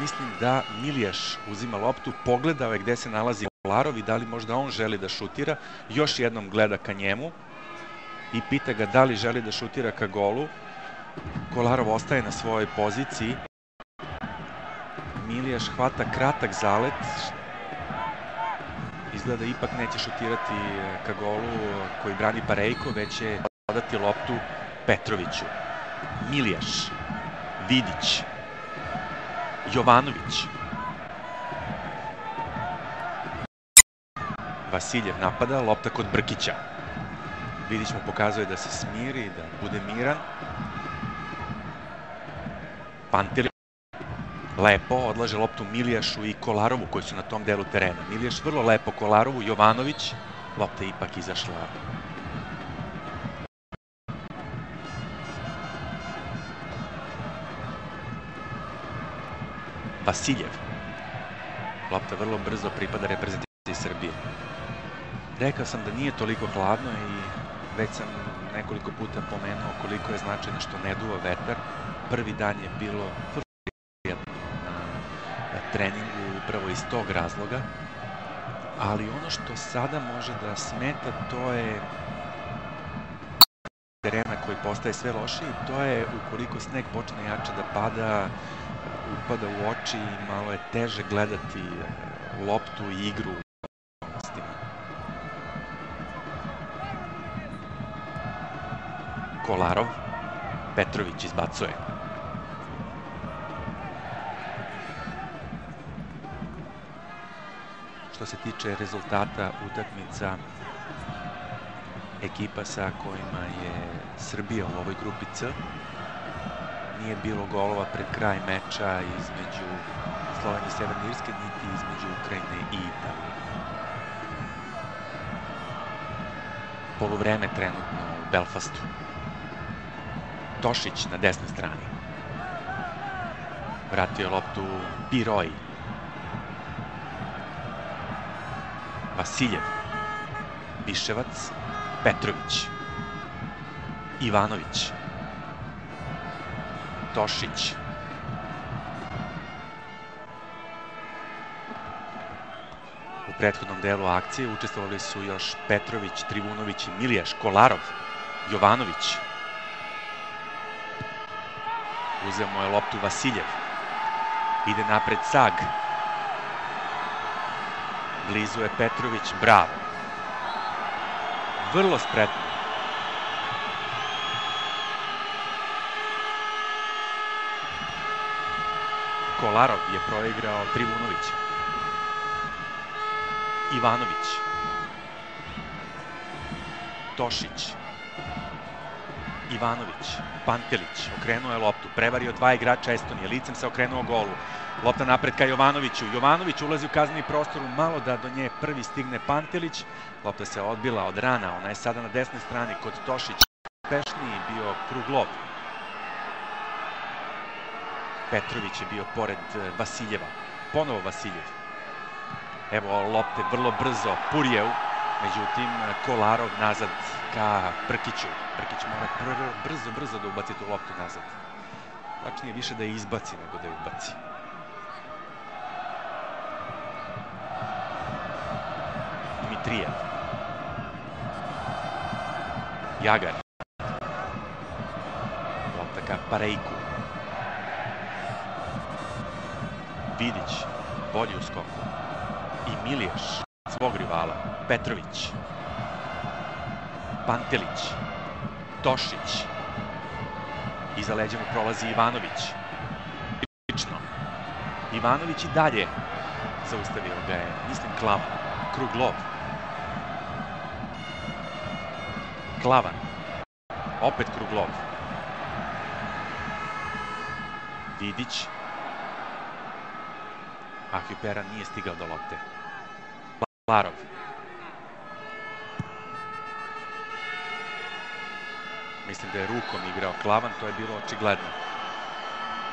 Mislim da Milijaš uzima loptu, pogledao je gde se nalazi Kolarov i da li možda on želi da šutira. Još jednom gleda ka njemu i pita ga da li želi da šutira ka golu. Kolarov ostaje na svojoj poziciji. Milijaš hvata kratak zalet, izgleda ipak neće šutirati ka golu koji brani Parejko, već će podati loptu Petroviću. Milijaš, Vidić, Jovanović. Vasiljev napada, lopta kod Brkića. Vidić mu pokazuje da se smiri, da bude miran. Pantelić lepo odlaže loptu Milijašu i Kolarovu koji su na tom delu terena. Milijaš vrlo lepo Kolarovu, Jovanović, lopta je ipak izašla Vasiljev. Lopta vrlo brzo pripada reprezentaciji Srbije. Rekao sam da nije toliko hladno i već sam nekoliko puta pomenuo koliko je značajno što ne duva vetar. Prvi dan je bilo vrlo treningu upravo iz tog razloga. ali ono što sada može da smeta to je terena koji postaje sve lošiji, to je ukoliko sneg počne jače da pada, upada u oči i malo je teže gledati e, loptu i igru Kolarov, Petrović izbacuje. Što se tiče rezultata utakmica, ekipa sa kojima je Srbija u ovoj grupi C. Nije bilo golova pred kraj meča između Slovenije i Severne Irske, niti između Ukrajine i Italije. Poluvreme trenutno u Belfastu. Tošić na desnoj strani. Vratio loptu Piroj. Vasiljev. Biševac. Petrović, Ivanović, Tošić, U prethodnom delu akcije učestvovali su još Petrović, Trivunović i Milija Školarov, Jovanović. Uzeo mu je loptu Vasiljev. Ide napred Sag. Blizu je Petrović, bravo vrlo spretno. Kolarov je proigrao Trivunovića. Ivanović. Tošić. Ivanović, Pantelić, okrenuo je loptu, prevario dva igrača Estonije, licem se okrenuo golu. Lopta napred ka Jovanoviću. Jovanović ulazi u kazneni prostor, malo da do nje prvi stigne Pantelić. Lopta se odbila od rana, ona je sada na desnoj strani kod Tošića. Pešniji bio Kruglov. Petrović je bio pored e, Vasiljeva. Ponovo Vasiljev. Evo lopte vrlo brzo Purjev, međutim Kolarov nazad ka Brkiću. Brkić mora brzo, brzo da ubaci tu loptu nazad. Tačnije više da je izbaci nego da je ubaci. Dimitrijev. Jagar. Lopta ka Parejku. Vidić, bolji u skoku. I Miliješ, svog rivala. Petrović. Pantelić, Tošić, iza leđa mu prolazi Ivanović. Lično. Ivanović i dalje zaustavio ga je, mislim, Klavan. Kruglov. Klavan. Opet Kruglov. Vidić. Ahjupera nije stigao do lopte. Larov. Mislim da je rukom igrao Klavan, to je bilo očigledno.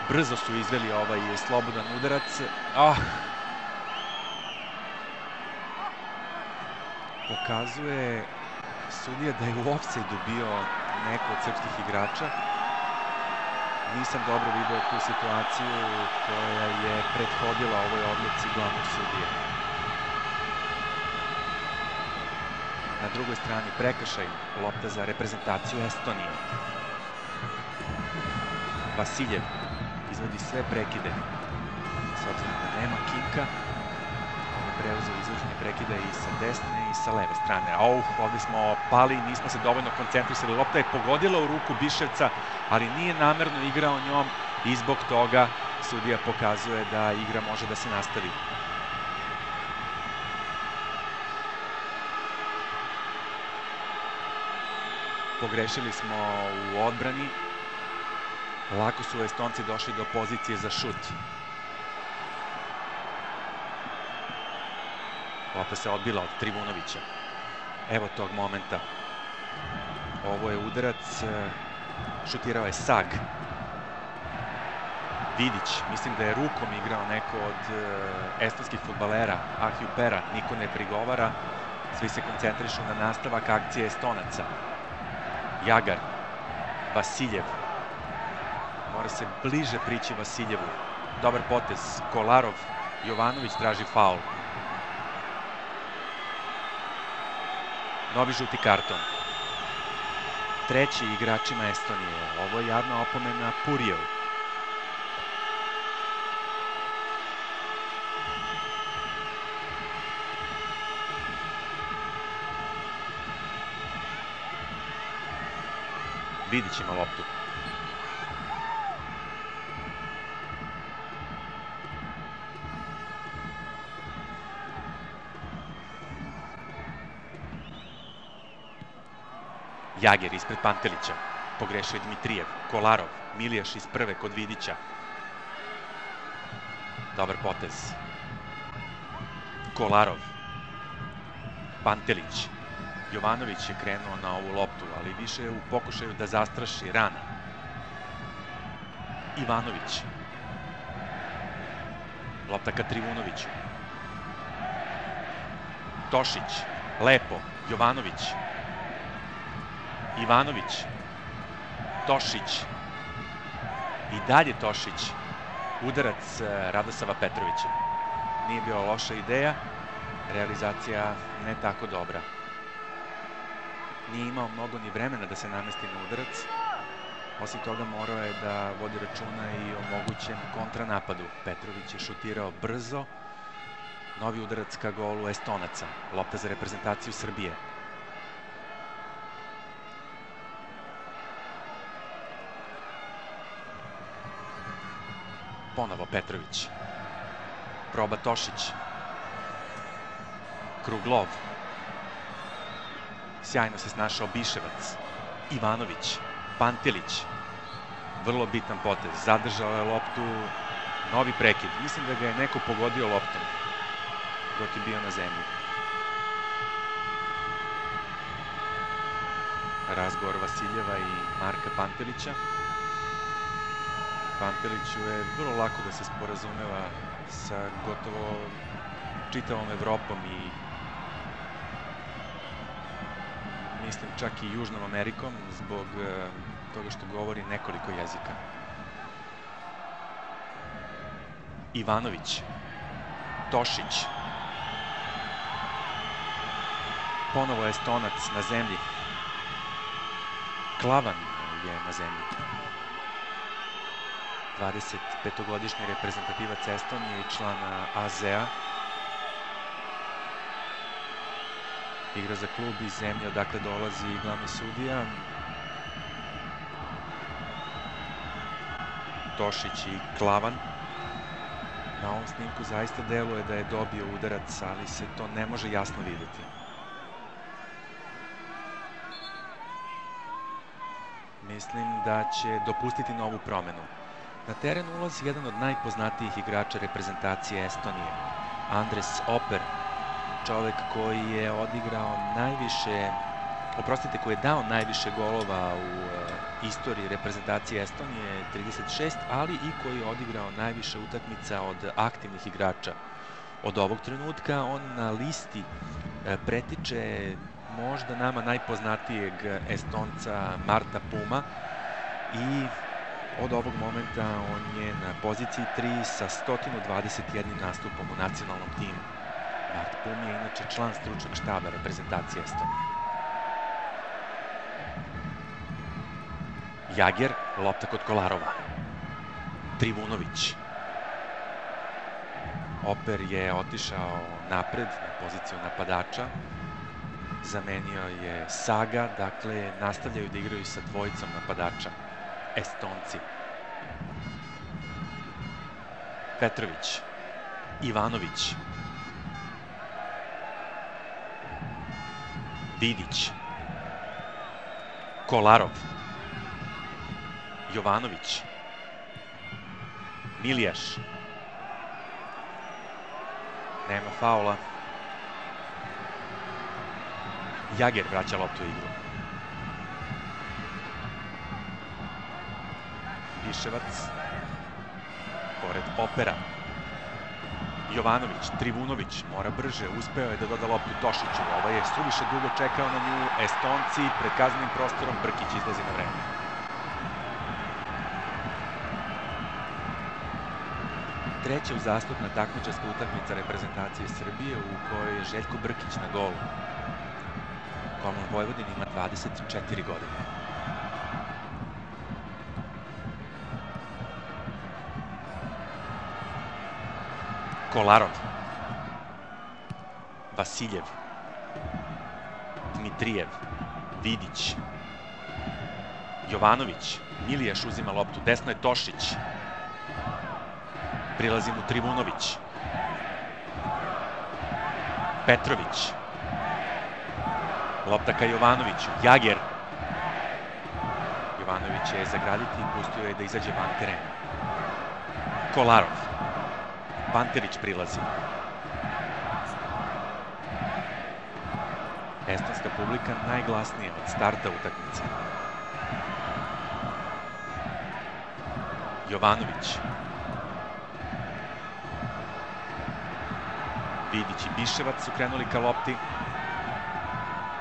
Brzo su izveli ovaj slobodan udarac. Ah! Pokazuje sudija da je u offside bio neko od srpskih igrača. Nisam dobro vidio tu situaciju koja je prethodila ovoj odlici glavnog sudija. Na drugoj strani prekršaj lopta za reprezentaciju Estonije. Vasiljev izvodi sve prekide. S obzirom da nema Kinka, preuzeo izvođenje prekida i sa desne i sa leve strane. Auh, ovde smo pali, nismo se dovoljno koncentrisali. Lopta je pogodila u ruku Biševca, ali nije namerno igrao njom i zbog toga sudija pokazuje da igra može da se nastavi. Pogrešili smo u odbrani. Lako su Estonci došli do pozicije za šut. Lopta se odbila od Trivunovića. Evo tog momenta. Ovo je udarac. Šutirao je Sag. Vidić, mislim da je rukom igrao neko od e, estonskih futbalera, Ahiju Pera, niko ne prigovara, svi se koncentrišu na nastavak akcije Estonaca. Jagar, Vasiljev. Mora se bliže prići Vasiljevu. Dobar potez, Kolarov, Jovanović traži faul. Novi žuti karton. Treći igračima Estonije. Ovo je javna opomena Purijevu. Vidit ćemo loptu. Jager ispred Pantelića. Pogrešio je Dmitrijev. Kolarov. Milijaš iz prve kod Vidića. Dobar potez. Kolarov. Pantelić. Jovanović je krenuo na ovu loptu, ali više u pokušaju da zastraši rana. Ivanović. Lopta ka Trivunoviću. Tošić. Lepo. Jovanović. Ivanović. Tošić. I dalje Tošić. Udarac eh, Radosava Petrovića. Nije bila loša ideja, realizacija ne tako dobra. Nije imao mnogo ni vremena da se namesti na udarac. Osim toga morao je da vodi računa i o mogućem kontranapadu. Petrović je šutirao brzo. Novi udarac ka golu Estonaca. Lopta za reprezentaciju Srbije. Ponovo Petrović. Proba Tošić. Kruglov. Sjajno se snašao Biševac. Ivanović. Pantilić. Vrlo bitan potez. Zadržao je loptu. Novi prekid. Mislim da ga je neko pogodio loptom dok je bio na zemlji. Razgovor Vasiljeva i Marka Pantelića. Panteliću je vrlo lako da se sporazumeva sa gotovo čitavom Evropom i mislim čak i Južnom Amerikom zbog e, toga što govori nekoliko jezika. Ivanović, Tošić, ponovo Estonac na zemlji, Klavan je na zemlji. 25-godišnji reprezentativac Estonije i član AZ-a. Igra za klub iz zemlje odakle dolazi glavni sudija. Tošić i Klavan. Na ovom snimku zaista deluje da je dobio udarac, ali se to ne može jasno videti. Mislim da će dopustiti novu promenu. Na teren ulazi jedan od najpoznatijih igrača reprezentacije Estonije, Andres Oper, čovek koji je odigrao najviše, oprostite, koji je dao najviše golova u uh, istoriji reprezentacije Estonije, 36, ali i koji je odigrao najviše utakmica od aktivnih igrača. Od ovog trenutka on na listi uh, pretiče možda nama najpoznatijeg Estonca Marta Puma i Od ovog momenta on je na poziciji 3 sa 121 nastupom u nacionalnom timu. Mart Pum je inače član stručnog štaba reprezentacije Estonije. Jager, lopta kod Kolarova. Trivunović. Oper je otišao napred na poziciju napadača. Zamenio je Saga, dakle nastavljaju da igraju sa dvojicom napadača. Estonci. Petrović. Ivanović. Vidić. Kolarov. Jovanović. Milijaš. Nema faula. Jager vraća loptu u igru. Viševac. Pored Opera. Jovanović, Trivunović, mora brže, uspeo je da doda loptu Tošiću. Ovo je suviše dugo čekao na nju. Estonci pred kaznenim prostorom, Brkić izlazi na vreme. Treća uzastopna takmičarska utakmica reprezentacije Srbije u kojoj je Željko Brkić na golu. Golman Vojvodin ima 24 godine. Kolarov. Vasiljev. Dmitrijev. Vidić. Jovanović. Milijaš uzima loptu. Desno je Tošić. Prilazi mu Trivunović. Petrović. Lopta ka Jovanoviću. Jager. Jovanović je zagraditi i pustio je da izađe van terena. Kolarov. Panterić prilazi. Estonska publika najglasnija od starta utakmice. Jovanović. Vidić i Biševac su krenuli ka lopti.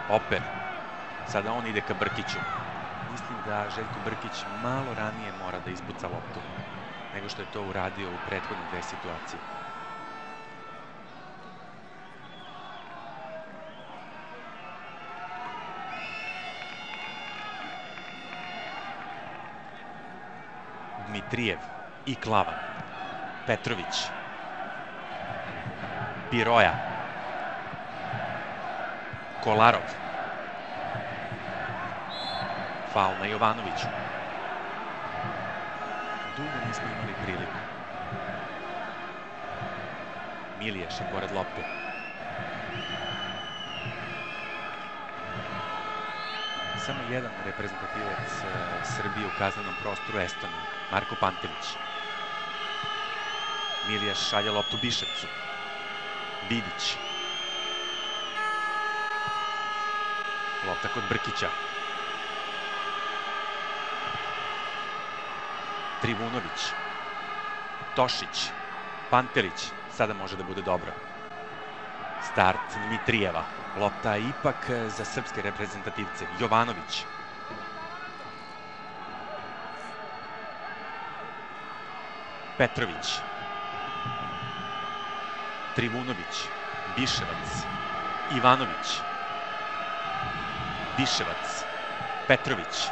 Oper. Sada on ide ka Brkiću. Mislim da Željko Brkić malo ranije mora da ispuca loptu nego što je to uradio u prethodne dve situacije. Dmitrijev i Klavan. Petrović. Piroja. Kolarov. Faul na Jovanoviću. Dugo nismo imali priliku. Je pored lopte. Samo jedan reprezentativac e, Srbije u kaznenom prostoru Estonije, Marko Pantelić. Milijaš šalje loptu Biševcu. Vidić. Lopta kod Brkića. Trivunović. Tošić. Pantelić. Sada može da bude dobro. Start Dmitrijeva. Lopta ipak za srpske reprezentativce. Jovanović. Petrović. Trivunović. Biševac. Ivanović. Biševac. Petrović.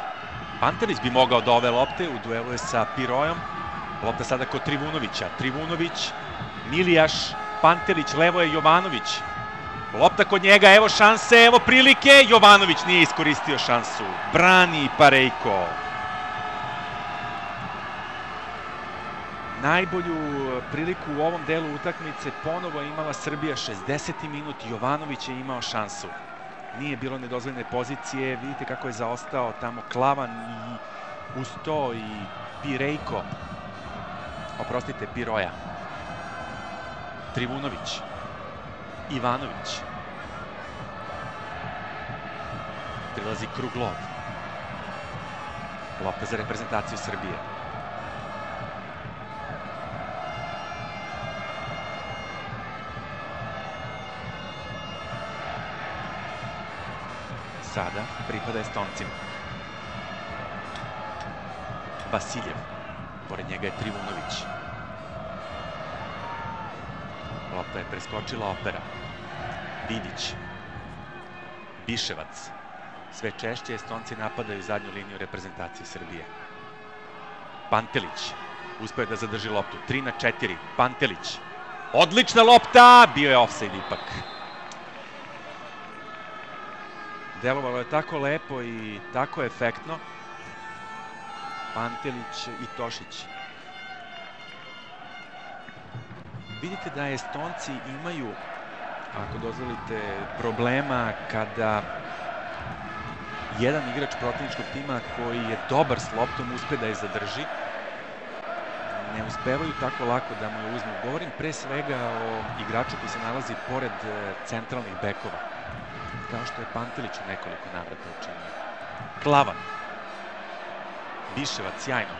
Pantelić bi mogao da ove lopte, u duelu je sa Pirojom. Lopta sada kod Trivunovića. Trivunović, Milijaš, Pantelić, levo je Jovanović. Lopta kod njega, evo šanse, evo prilike. Jovanović nije iskoristio šansu. Brani Parejko. Najbolju priliku u ovom delu utakmice ponovo imala Srbija 60. minut. Jovanović je imao šansu nije bilo nedozvoljene pozicije, vidite kako je zaostao tamo Klavan i uz i Pirejko, oprostite, Piroja, Trivunović, Ivanović, prilazi Kruglov, lopta za reprezentaciju Srbije. sada pripada Estoncima. Vasiljev, pored njega je Trivunović. Lopta je preskočila opera. Vidić. Biševac. Sve češće Estonci napadaju zadnju liniju reprezentacije Srbije. Pantelić. Uspeo da zadrži loptu. 3 na 4. Pantelić. Odlična lopta! Bio je offside ipak. Delovalo je tako lepo i tako efektno. Pantelić i Tošić. Vidite da Estonci imaju, ako dozvolite, problema kada jedan igrač protivničkog tima koji je dobar s loptom uspe da je zadrži. Ne uspevaju tako lako da mu je uzmu. Govorim pre svega o igraču koji se nalazi pored centralnih bekova kao što je Pantelić u nekoliko navrata učinio. Klavan. Biševac, sjajno.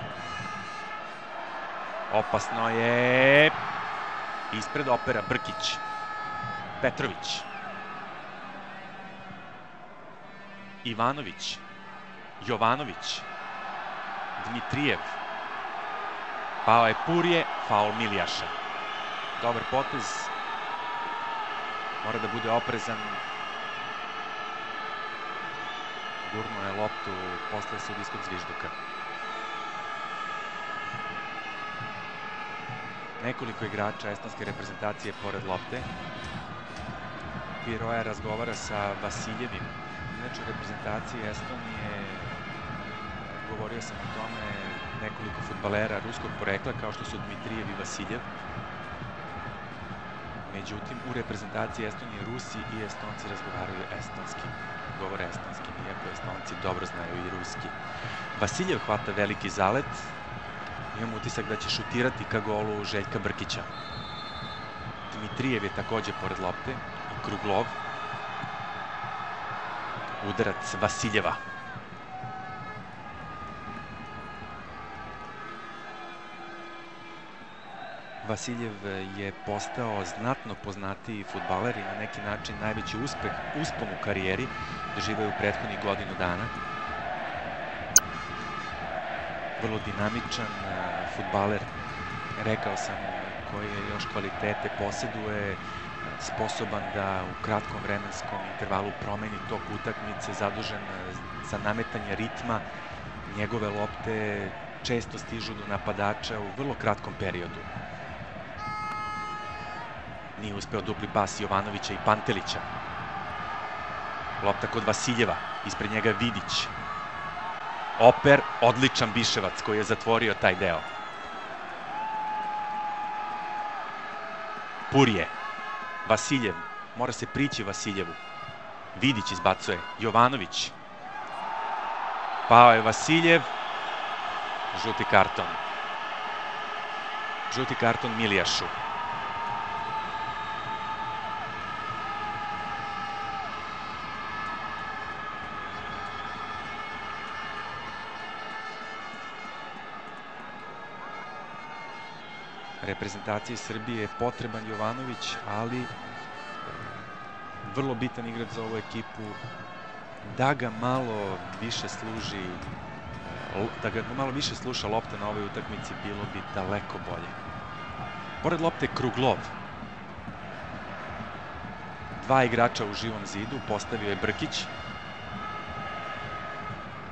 Opasno je... Ispred opera Brkić. Petrović. Ivanović. Jovanović. Dmitrijev. Pao je Purje, faul Milijaša. Dobar potez. Mora da bude oprezan Gurnuo je loptu posle sudijskog zvižduka. Nekoliko igrača estonske reprezentacije pored lopte. Piroja razgovara sa Vasiljevim. Inače, u reprezentaciji Estonije govorio sam o tome nekoliko futbalera ruskog porekla kao što su Dmitrijev i Vasiljev. Međutim, u reprezentaciji Estonije Rusi i Estonci razgovaraju estonski. Govore estonski, iako Estonci dobro znaju i ruski. Vasiljev hvata veliki zalet. Imam utisak da će šutirati ka golu Željka Brkića. Dmitrijev je takođe pored lopte Kruglov. Udarac Vasiljeva. Vasiljev je postao znatno poznatiji futbaler i na neki način najveći uspeh, uspom u karijeri doživaju prethodnih godinu dana. Vrlo dinamičan futbaler, rekao sam koje još kvalitete poseduje, sposoban da u kratkom vremenskom intervalu promeni tok utakmice, zadužen za nametanje ritma. Njegove lopte često stižu do napadača u vrlo kratkom periodu. Nije uspeo dupli pas Jovanovića i Pantelića. Lopta kod Vasiljeva, ispred njega Vidić. Oper, odličan Biševac koji je zatvorio taj deo. Purje, Vasiljev, mora se prići Vasiljevu. Vidić izbacuje, Jovanović. Pao je Vasiljev, žuti karton. Žuti karton Milijašu. Reprezentaciji Srbije je potreban Jovanović, ali vrlo bitan igrač za ovu ekipu da ga malo više služi da ga malo više sluša lopta na ovoj utakmici bilo bi daleko bolje. Pored lopte Kruglov. Dva igrača u živom zidu, postavio je Brkić.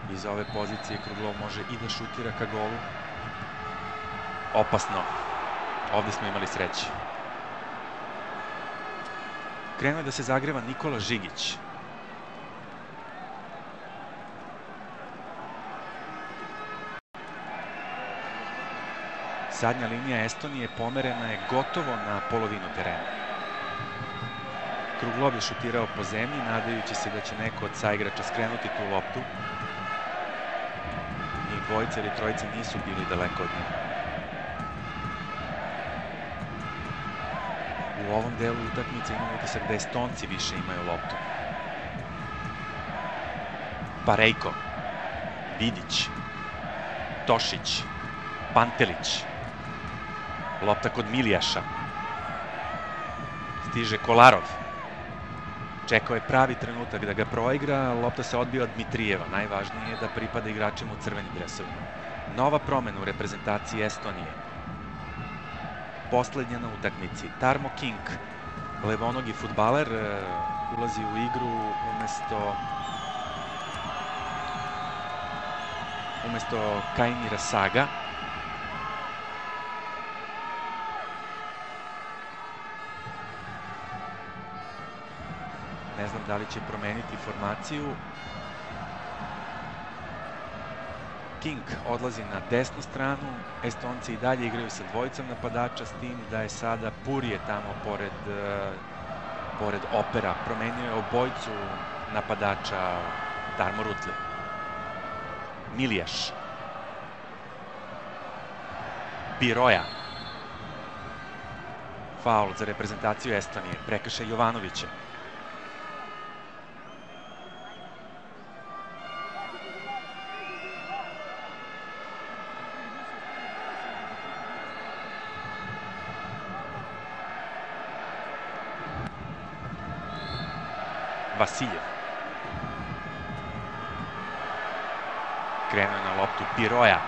Iz ove pozicije Kruglov može i da šutira ka golu. Opasno. Ovde smo imali sreće. Krenuo je da se zagreva Nikola Žigić. Zadnja linija Estonije pomerena je gotovo na polovinu terena. Kruglov je šutirao po zemlji, nadajući se da će neko od saigrača skrenuti tu loptu. Njih dvojica ili trojica nisu bili daleko od njega. U ovom delu utakmice imamo utisak da Estonci više imaju loptu. Parejko, Vidić, Tošić, Pantelić, lopta kod Milijaša, stiže Kolarov, čekao je pravi trenutak da ga proigra, lopta se odbija od Dmitrijeva, najvažnije je da pripada igračima u crvenim dresovima. Nova promena u reprezentaciji Estonije, poslednja na utakmici. Tarmo King, levonogi futbaler, ulazi u igru umesto umesto Kajmira Saga. Ne znam da li će promeniti formaciju. King odlazi na desnu stranu, Estonci i dalje igraju sa dvojicom napadača, s tim da je sada Purije tamo pored, pored opera. Promenio je obojcu napadača Darmo Rutli. Milijaš. Biroja. Faul za reprezentaciju Estonije. Prekršaj Jovanovića. Vasiljev. Krenuo na loptu Piroja.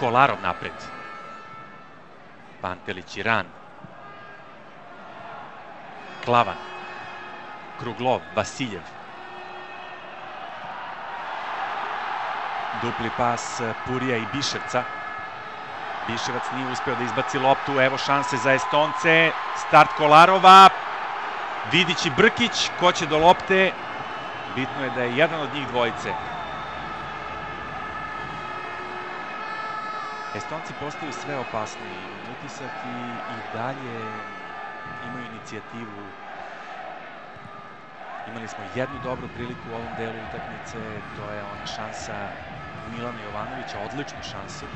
Kolarov napred. Pantelić i Ran. Klavan. Kruglov, Vasiljev. Dupli pas Purija i Biševca. Biševac nije uspeo da izbaci loptu, evo šanse za Estonce. Start Kolarova, Vidić i Brkić, ko će do lopte? Bitno je da je jedan od njih dvojice. Estonci postaju sve opasniji utisak i, i dalje imaju inicijativu. Imali smo jednu dobru priliku u ovom delu utakmice, to je ona šansa Milana Jovanovića, odličnu šansu.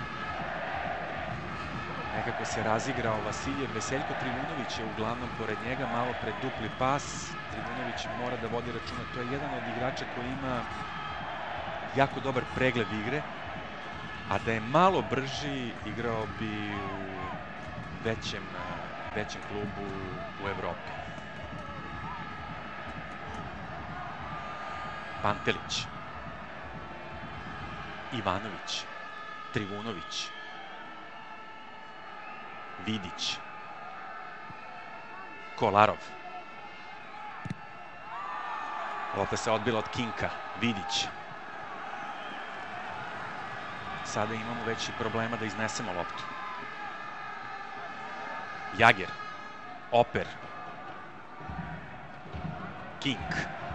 Nekako se razigrao Vasiljev, Veseljko Trivunović je uglavnom pored njega, malo pred dupli pas. Trivunović mora da vodi računa, to je jedan od igrača koji ima jako dobar pregled igre, a da je malo brži, igrao bi u većem, većem klubu u Evropi. Pantelić, Ivanović, Trivunović, Vidić, Kolarov. Lopta se odbila od Kinka, Vidić. Sada imamo već i problema da iznesemo loptu. Jager, Oper, Kink.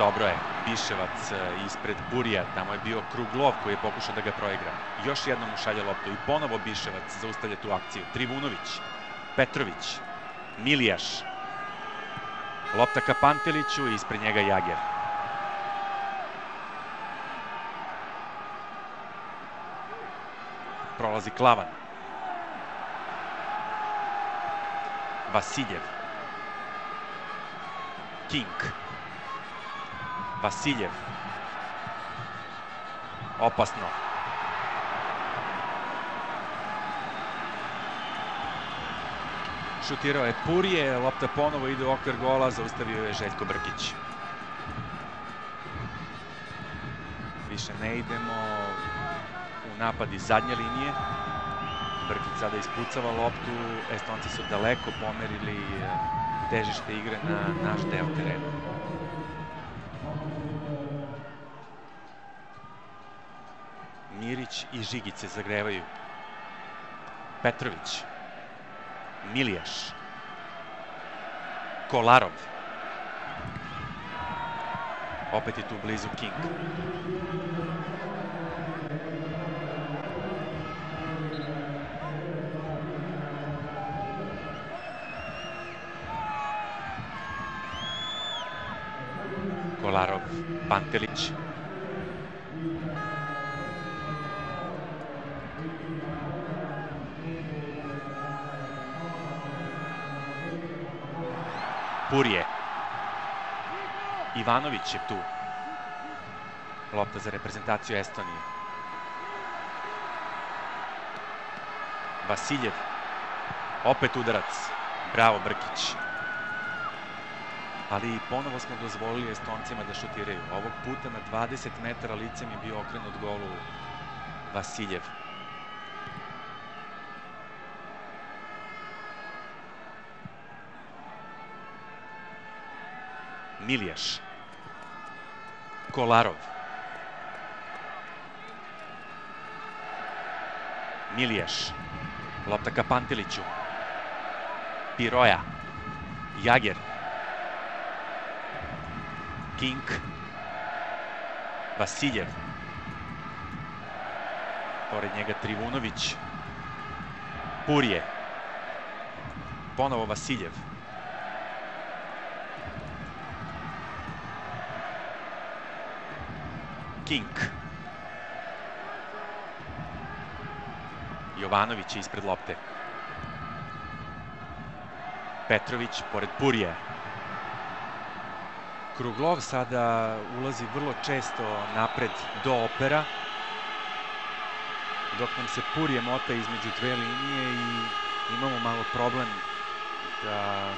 Dobro je, Biševac e, ispred Burija, tamo je bio Kruglov koji je pokušao da ga proigra. Još jednom mu šalje loptu i ponovo Biševac zaustavlja tu akciju. Trivunović, Petrović, Milijaš, lopta ka Panteliću i ispred njega Jager. Prolazi Klavan. Vasiljev. King. Vasiljev. Opasno. Šutirao je Purije, lopta ponovo ide u okvir gola, zaustavio je Željko Brkić. Više ne idemo u napad iz zadnje linije. Brkić sada ispucava loptu, Estonci su daleko pomerili težište igre na naš deo terena. Mirić i Žigić se zagrevaju. Petrović. Milijaš. Kolarov. Opet je tu blizu King. Kolarov, Pantelić. Purije. Ivanović je tu. Lopta za reprezentaciju Estonije. Vasiljev. Opet udarac. Bravo Brkić. Ali ponovo smo dozvolili Estoncima da šutiraju. Ovog puta na 20 metara licem je bio okrenut golu Vasiljev. Milijaš. Kolarov. Milijaš. Lopta ka Panteliću. Piroja. Jager. King. Vasiljev. Pored njega Trivunović. Purije. Ponovo Vasiljev. King. Jovanović je ispred lopte. Petrović pored Purije. Kruglov sada ulazi vrlo često napred do opera, dok nam se Purije mota između dve linije i imamo malo problem da,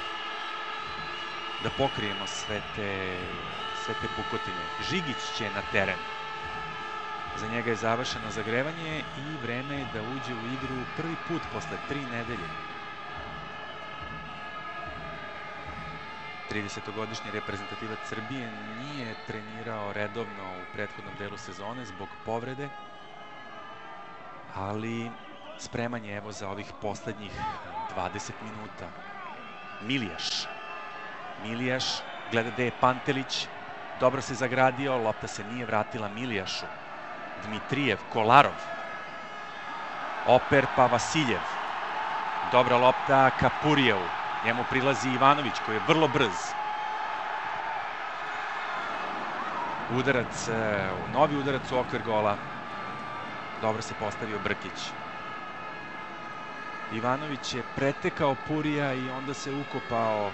da pokrijemo sve te, sve te pukotine. Žigić će na teren. Za njega je završeno zagrevanje i vreme je da uđe u igru prvi put posle tri nedelje. 30-godišnji reprezentativac Srbije nije trenirao redovno u prethodnom delu sezone zbog povrede, ali spreman je evo za ovih poslednjih 20 minuta. Milijaš. Milijaš gleda gde je Pantelić, dobro se zagradio, lopta se nije vratila Milijašu. Dmitrijev, Kolarov. Oper pa Vasiljev. Dobra lopta Kapurijevu. Njemu prilazi Ivanović koji je vrlo brz. Udarac, e, novi udarac u okvir gola. Dobro se postavio Brkić. Ivanović je pretekao Purija i onda se ukopao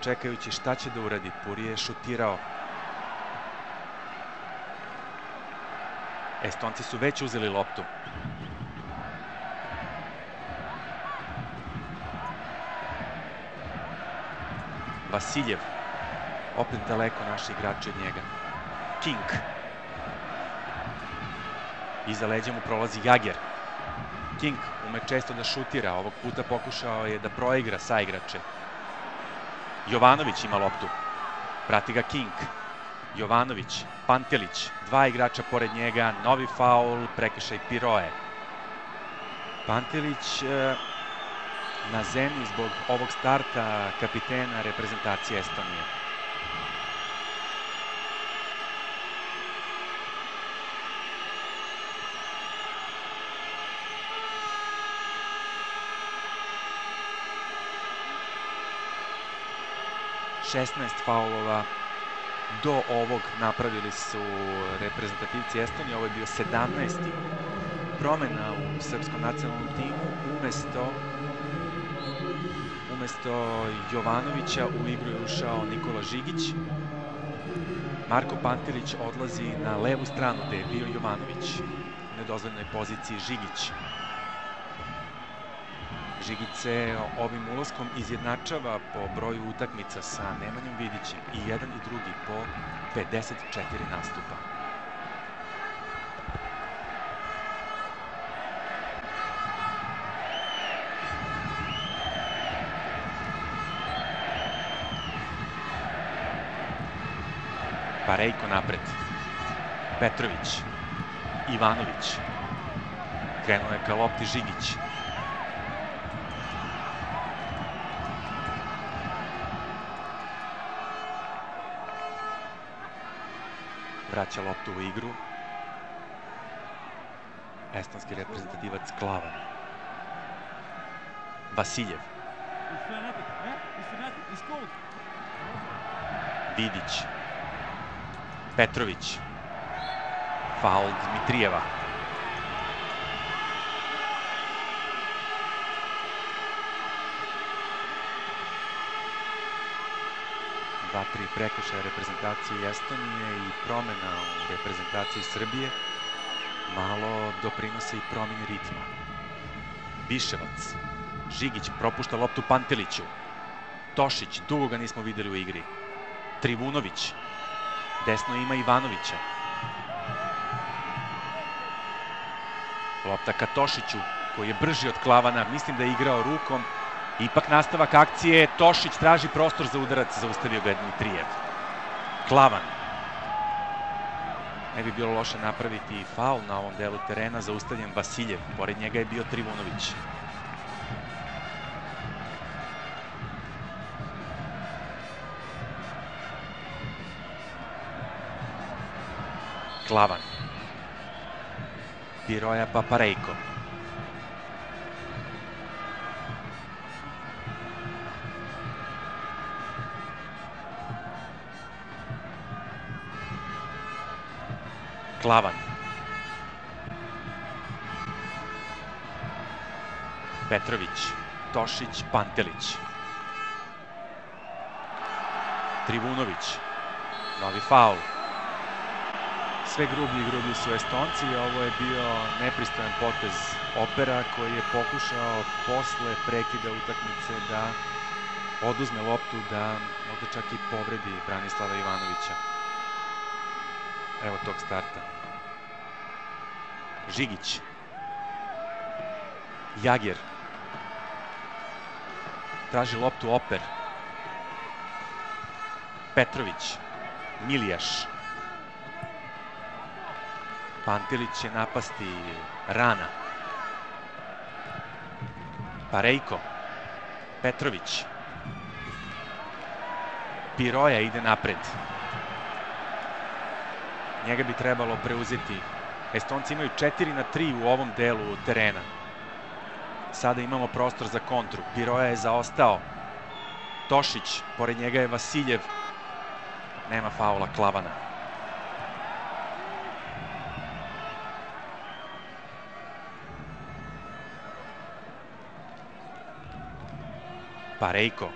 čekajući šta će da uradi. Purije je šutirao. Estonci su već uzeli loptu. Vasiljev. Opet daleko naši igrači od njega. King. Iza leđa mu prolazi Jager. King ume često da šutira, ovog puta pokušao je da proigra sa igrače. Jovanović ima loptu. Prati ga King. Jovanović, Pantelić, dva igrača pored njega, novi faul, prekršaj Piroe. Pantelić e, na zemlji zbog ovog starta kapitena reprezentacije Estonije. 16 faulova do ovog napravili su reprezentativci Estonije, ovo je bio 17. promena u srpskom nacionalnom timu, umesto umesto Jovanovića u igru je ušao Nikola Žigić. Marko Pantelić odlazi na levu stranu gde je bio Jovanović u nedozvoljnoj poziciji Žigić. Žigice ovim ulazkom izjednačava po broju utakmica sa Nemanjom Vidićem i jedan i drugi po 54 nastupa. Parejko napred. Petrović. Ivanović. Krenuo je ka lopti Žigić. Vraća loptu u igru. Estonski reprezentativac Klavan. Vasiljev. Vidić. Petrović. Faul Dmitrijeva. 2-3 prekršaja reprezentacije Estonije i promena u reprezentaciji Srbije malo doprinose i promjeni ritma. Biševac, Žigić propušta loptu Panteliću, Tošić, dugo ga nismo videli u igri, Trivunović, desno ima Ivanovića, lopta ka Tošiću, koji je brži od Klavana, mislim da je igrao rukom, Ipak nastavak akcije, Tošić traži prostor za udarac, zaustavio ga Dmitrijev. Klavan. Ne bi bilo loše napraviti i faul na ovom delu terena, zaustavljen Vasiljev, pored njega je bio Trivunović. Klavan. Piroja Paparejko. Klavan. Petrović, Tošić, Pantelić. Trivunović, novi faul. Sve grublji i grublji su Estonci i ovo je bio nepristojan potez Opera koji je pokušao posle prekida utakmice da oduzme loptu da možda čak i povredi Branislava Ivanovića. Evo tog starta. Žigić. Jager. Traži loptu Oper. Petrović, Milijaš. Pantelić će napasti Rana. Parejko, Petrović. Piroja ide napred. Njega bi trebalo preuzeti. Estonci imaju 4 na 3 u ovom delu terena. Sada imamo prostor za kontru. Piroja je zaostao. Tošić, pored njega je Vasiljev. Nema faula Klavana. Parejko.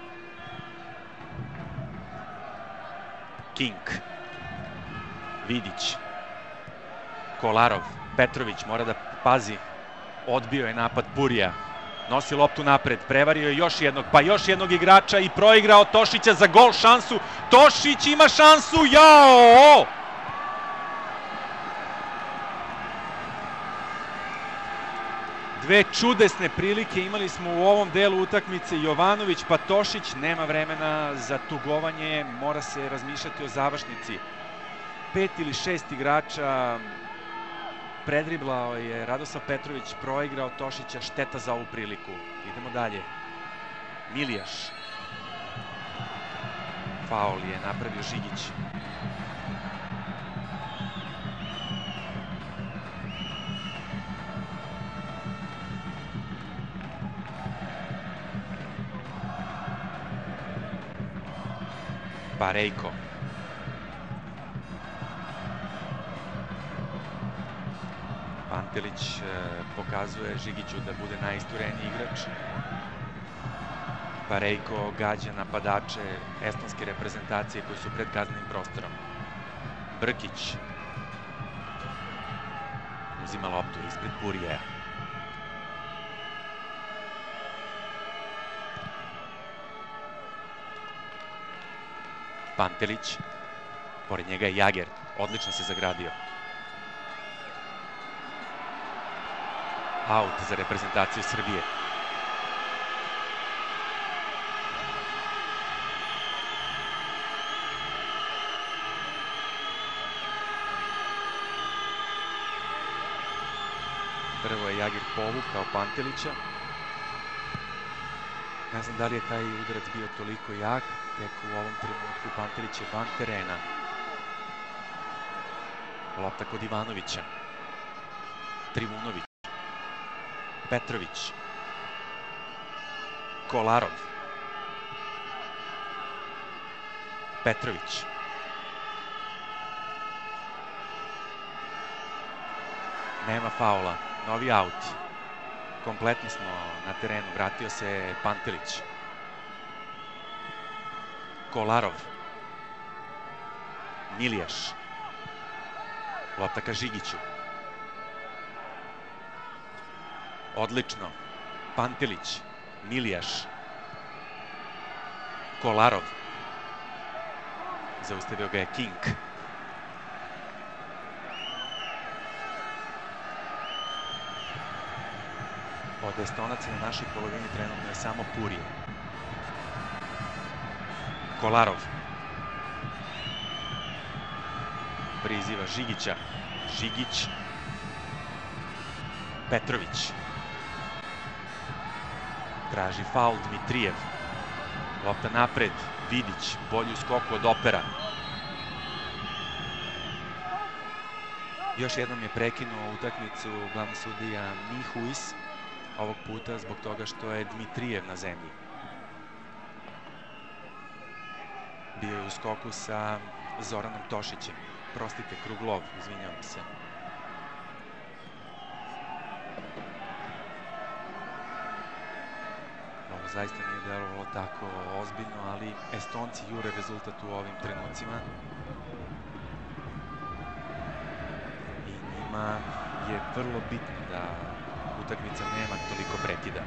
King. Vidić. Kolarov. Petrović mora da pazi. Odbio je napad Purija. Nosi loptu napred, prevario je još jednog, pa još jednog igrača i proigrao Tošića za gol šansu. Tošić ima šansu, jao! Dve čudesne prilike imali smo u ovom delu utakmice. Jovanović pa Tošić nema vremena za tugovanje, mora se razmišljati o završnici. Pet ili šest igrača predriblao je Radoslav Petrović, proigrao Tošića, šteta za ovu priliku. Idemo dalje. Milijaš. Faul je napravio Žigić. Parejko. Pantelić e, pokazuje Žigiću da bude najistureniji igrač. Parejko gađa napadače estonske reprezentacije koji su pred kaznenim prostorom. Brkić uzima loptu ispred Burijeja. Pantelić, pored njega je Jager, odlično se zagradio. Aut za reprezentaciju Srbije. Prvo je Jagir povukao Pantelića. Ne znam da li je taj udarac bio toliko jak, tek u ovom trenutku Pantelić je van terena. Lopta kod Ivanovića. Trivunović. Petrović. Kolarov. Petrović. Nema faula. Novi aut. Kompletni smo na terenu. Vratio se Pantelić. Kolarov. Milijaš. Lopta ka Žigiću. Odlično. Pantelić. Milijaš. Kolarov. Zaustavio ga je King. Od Estonaca na našoj polovini trenutno je samo Purije. Kolarov. Priziva Žigića. Žigić. Petrović. Traži faul Dmitrijev. Lopta napred. Vidić. Bolju skoku od opera. Još jednom je prekinuo utakmicu glavni sudija Mihuis. Ovog puta zbog toga što je Dmitrijev na zemlji. Bio je u skoku sa Zoranom Tošićem. Prostite, Kruglov, izvinjavam se. Ovo zaista nije delovalo tako ozbiljno, ali Estonci jure rezultat u ovim trenucima. I njima je vrlo bitno da utakmica nema toliko prekida.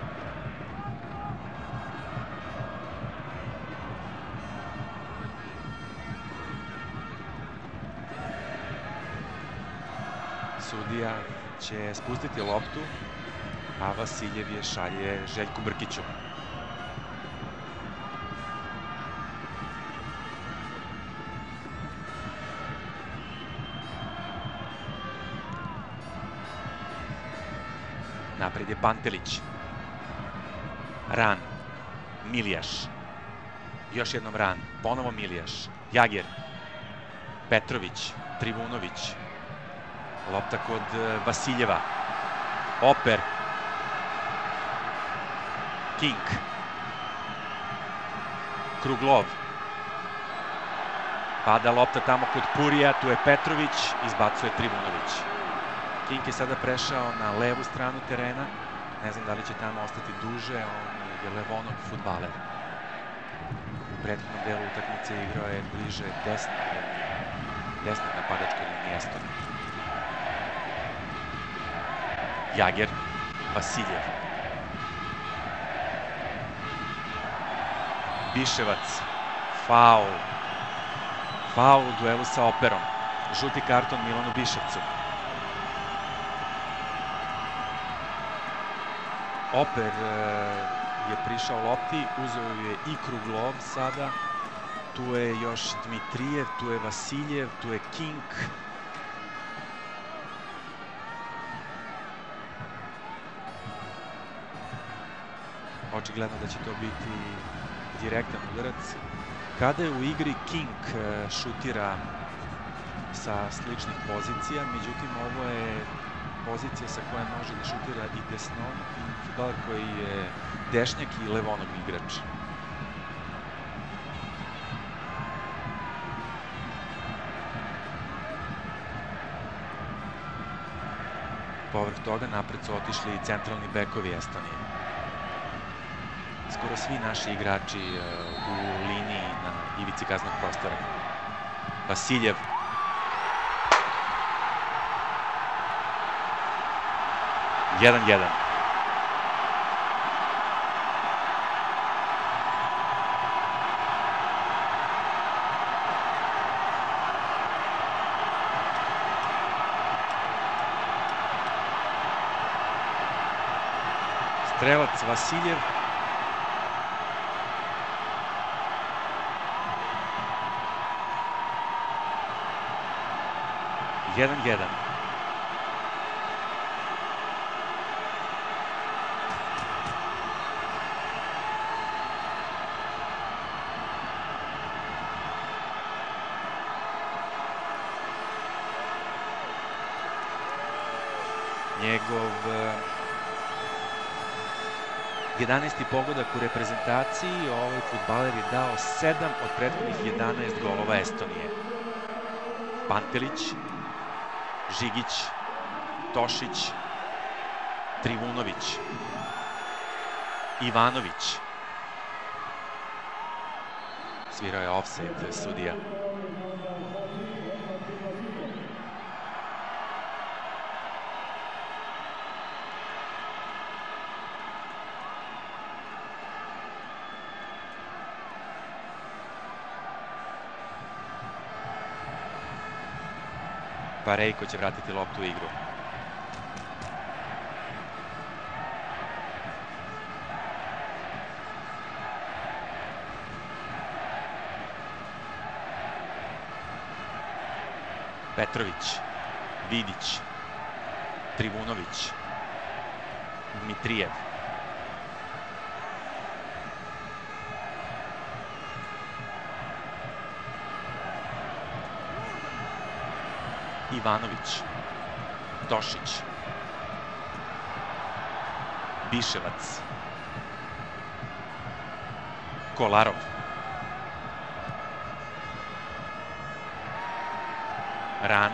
Sudija će spustiti loptu, a Vasiljev je šalje Željku Brkiću. Napred je Pantelić. Ran. Milijaš. Još jednom Ran. Ponovo Milijaš. Jager. Petrović. Trivunović. Lopta kod e, Vasiljeva. Oper. King. Kruglov. Pada lopta tamo kod Purija, tu je Petrović, izbacuje Trivunović. King je sada prešao na levu stranu terena, ne znam da li će tamo ostati duže, on je levonog futbaler. U prethodnom delu utakmice igrao je bliže desno, desno napadačkoj mjesto. Jager, Vasiljev. Biševac, faul. Faul u duelu sa Operom. Žuti karton Milanu Biševcu. Oper e, je prišao lopti, uzeo je i Kruglov sada. Tu je još Dmitrijev, tu je Vasiljev, tu je King, očigledno da će to biti direktan udarac. Kada je u igri King e, šutira sa sličnih pozicija, međutim ovo je pozicija sa koja može da šutira i desnom i futbaler koji je dešnjak i levonog igrač. Povrh toga napred su otišli i centralni bekovi Estonije skoro svi naši igrači e, u liniji na ivici kaznog prostora. Vasiljev. Jedan, jedan. Strelac Vasiljev Jedan, jedan. Njegov 11. Eh, pogodak u reprezentaciji, ovaj futbaler je dao 7 od prethodnih 11 golova Estonije. Pantelić, Žigić, Tošić, Trivunović, Ivanović. Svirao je offside sudija. Parejko će vratiti loptu u igru. Petrović, Vidić, Trivunović, Dmitrijev. Ivanović, Tošić, Biševac, Kolarov, Ran,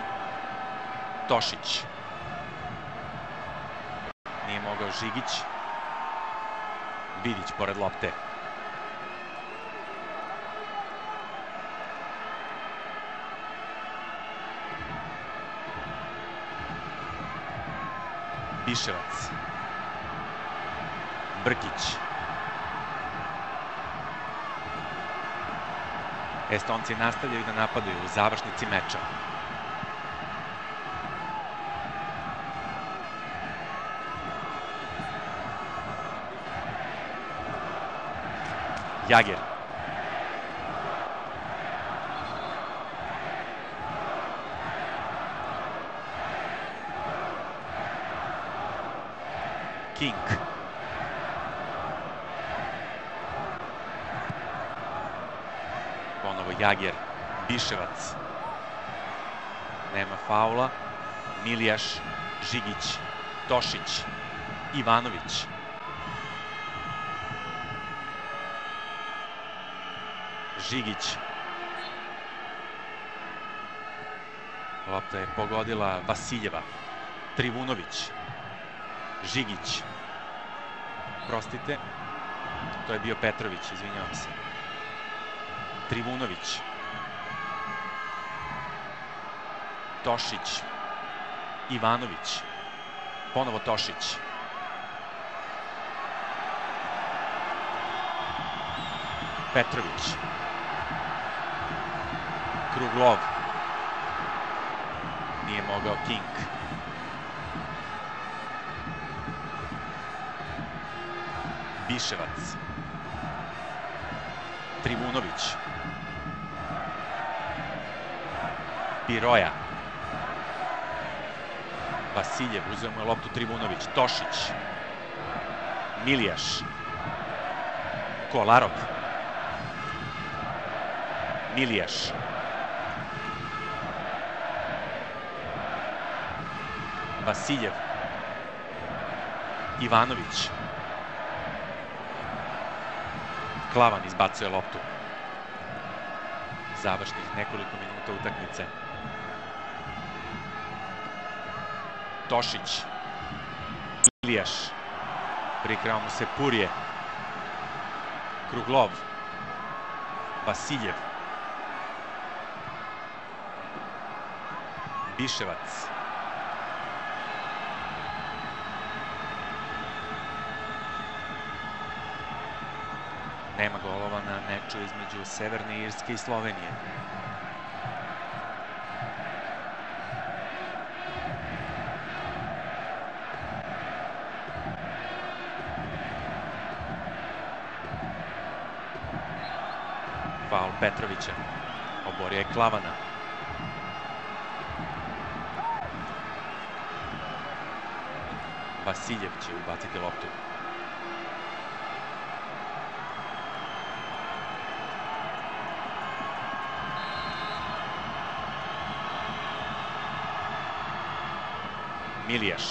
Tošić. Nije mogao Žigić. Vidić pored lopte. Biševac. Brkić. Estonci nastavljaju da napadaju u završnici meča. Jager. King. Ponovo Jager, Biševac. Nema faula. Milijaš, Žigić, Tošić, Ivanović. Žigić. Lopta je pogodila Vasiljeva. Trivunović. Žigić. Prostite. To je bio Petrović, izvinjavam se. Trivunović. Tošić. Ivanović. Ponovo Tošić. Petrović. Kruglov. Nije mogao King. Biševac. Trivunović. Piroja. Vasiljev, uzeo mu je loptu Trivunović. Tošić. Milijaš. Kolarov. Milijaš. Vasiljev. Ivanović. Klavan izbacuje loptu. Završnih nekoliko minuta utakmice. Tošić. Ilijaš. Prikrao mu se Purje. Kruglov. Vasiljev. Biševac. Nema golova na meču između Severne Irske i Slovenije. Faul Petrovića. Oborio je Klavana. Vasiljev će ubaciti loptu. Milijaš.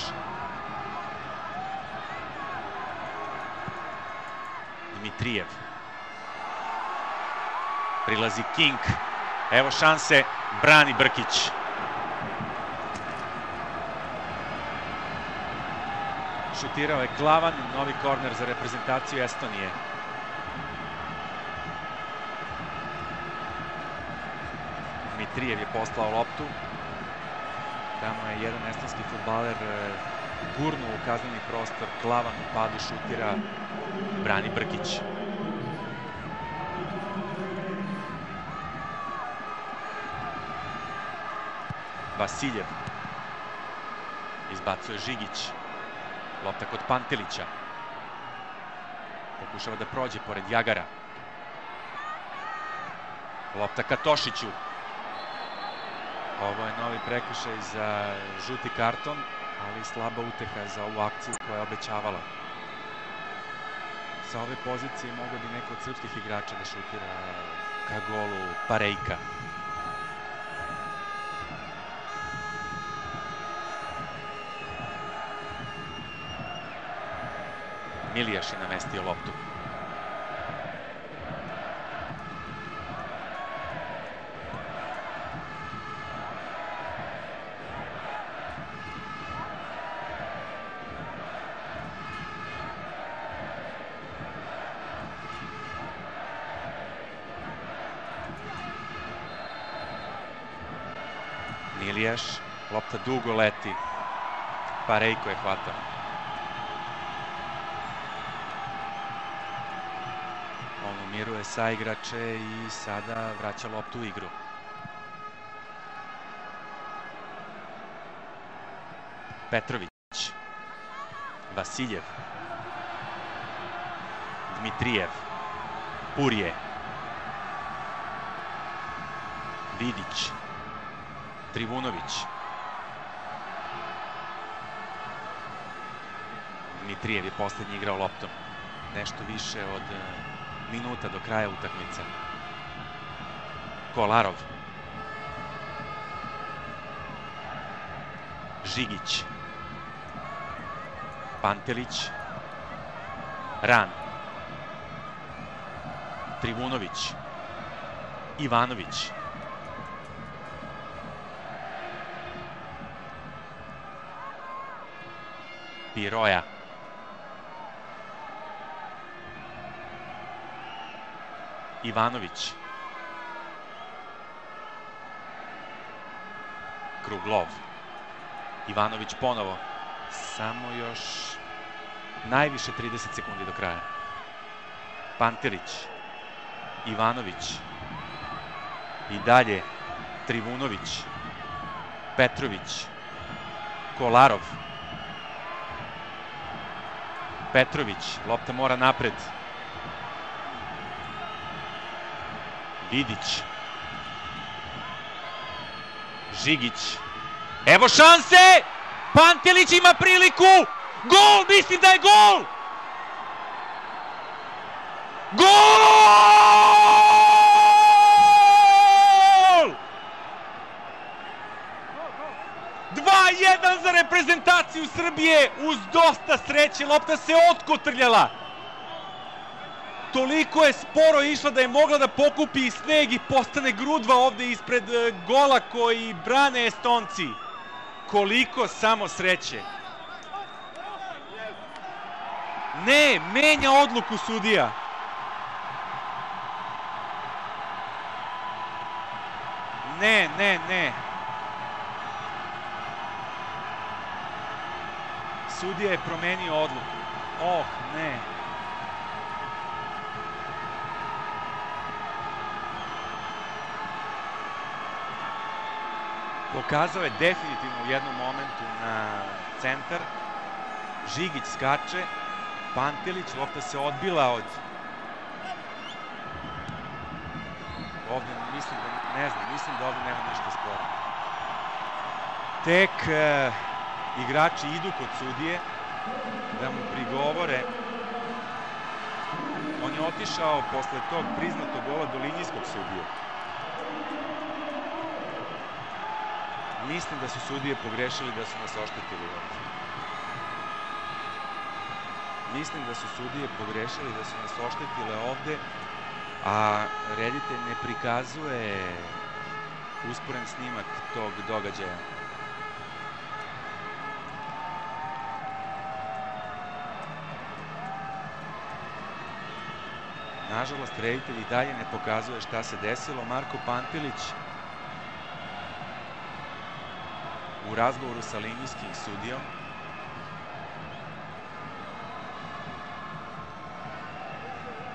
Dmitrijev. Prilazi King. Evo šanse, brani Brkić. Šutirao je Klavan, novi korner za reprezentaciju Estonije. Dmitrijev je poslao loptu. Tamo je jedan estonski futbaler e, gurnuo u kazneni prostor, Klavan u padu šutira, brani Brkić. Vasiljev. Izbacuje Žigić. Lopta kod Pantelića. Pokušava da prođe pored Jagara. Lopta ka Tošiću. Ovo je novi prekršaj za žuti karton, ali slaba uteha za ovu akciju koja je obećavala. Sa ove pozicije mogo bi neko od srpskih igrača da šutira ka golu Parejka. Milijaš je namestio loptu. Milijaš, lopta dugo leti. Parejko je hvatao. On umiruje sa igrače i sada vraća loptu u igru. Petrović. Vasiljev. Dmitrijev. Purje. Vidić. Trivunović. Dmitrijev je poslednji igrao loptom. Nešto više od e, minuta do kraja utakmice. Kolarov. Žigić. Pantelić. Ran. Trivunović. Ivanović. Piroja. Ivanović. Kruglov. Ivanović ponovo. Samo još najviše 30 sekundi do kraja. Pantelić. Ivanović. I dalje Trivunović. Petrović. Kolarov. Petrović, lopta mora napred. Vidić. Žigić. Evo šanse! Pantelić ima priliku! Gol! Mislim da je gol! Gol! 2-1 za reprezentaciju Srbije uz dosta sreće. Lopta se otkotrljala. Toliko je sporo išla da je mogla da pokupi sneg i postane grudva ovde ispred e, gola koji brane Estonci. Koliko samo sreće. Ne, menja odluku sudija. Ne, ne, ne. Sudija je promenio odluku. Oh, ne. Pokazao je definitivno u jednom momentu na centar. Žigić skače. Pantelić, lopta se odbila od... Ovde mislim da, ne znam, mislim da ovde nema ništa spora. Tek e, igrači idu kod sudije da mu prigovore. On je otišao posle tog priznatog gola do linijskog sudije. Mislim da su sudije pogrešili da su nas oštetili ovde. Mislim da su sudije pogrešili da su nas oštetile ovde, a reditelj ne prikazuje usporen snimak tog događaja. Nažalost, reditelj i dalje ne pokazuje šta se desilo. Marko Pantilić u razgovoru sa linijskim sudijom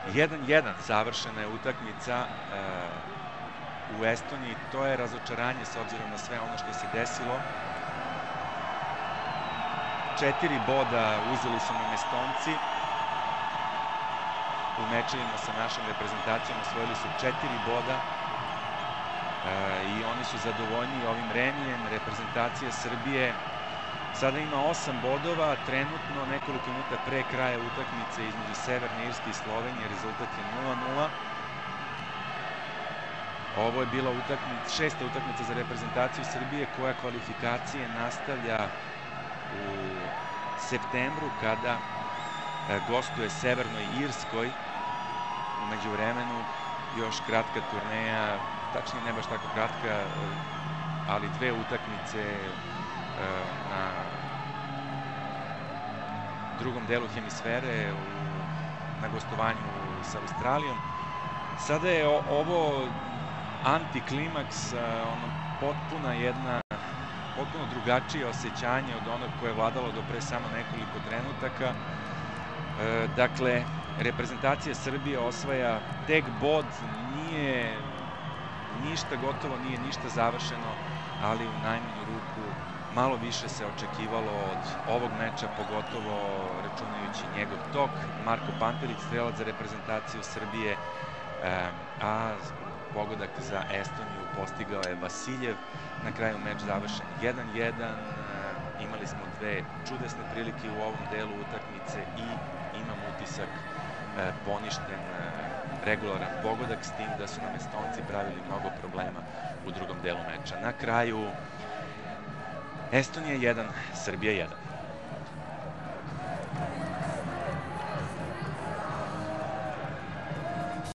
Jedan jedan završena je utakmica e, u Estoniji. To je razočaranje s obzirom na sve ono što se desilo. Četiri boda uzeli su nam Estonci. U mečevima sa našom reprezentacijom osvojili su četiri boda. E, I oni su zadovoljni ovim remijem. Reprezentacija Srbije Sada ima 8 bodova, trenutno nekoliko minuta pre kraja utakmice između Severne Irske i Slovenije, rezultat je 0-0. Ovo je bila utakmica, šesta utakmica za reprezentaciju Srbije koja kvalifikacije nastavlja u septembru kada e, gostuje Severnoj Irskoj. Umeđu vremenu još kratka turneja, tačnije ne baš tako kratka, e, ali dve utakmice na drugom delu hemisfere u, na gostovanju sa Australijom. Sada je ovo antiklimaks, ono, potpuna jedna potpuno drugačije osjećanje od onog koje je vladalo do pre samo nekoliko trenutaka. E, dakle, reprezentacija Srbije osvaja tek bod, nije ništa gotovo, nije ništa završeno, ali u najmanju ruku malo više se očekivalo od ovog meča, pogotovo računajući njegov tok. Marko Pantelić, strelac za reprezentaciju Srbije, a pogodak za Estoniju postigao je Vasiljev. Na kraju meč završen 1-1. imali smo dve čudesne prilike u ovom delu utakmice i imam utisak poništen regularan pogodak s tim da su nam Estonci pravili mnogo problema u drugom delu meča. Na kraju Estonija 1, Srbija 1.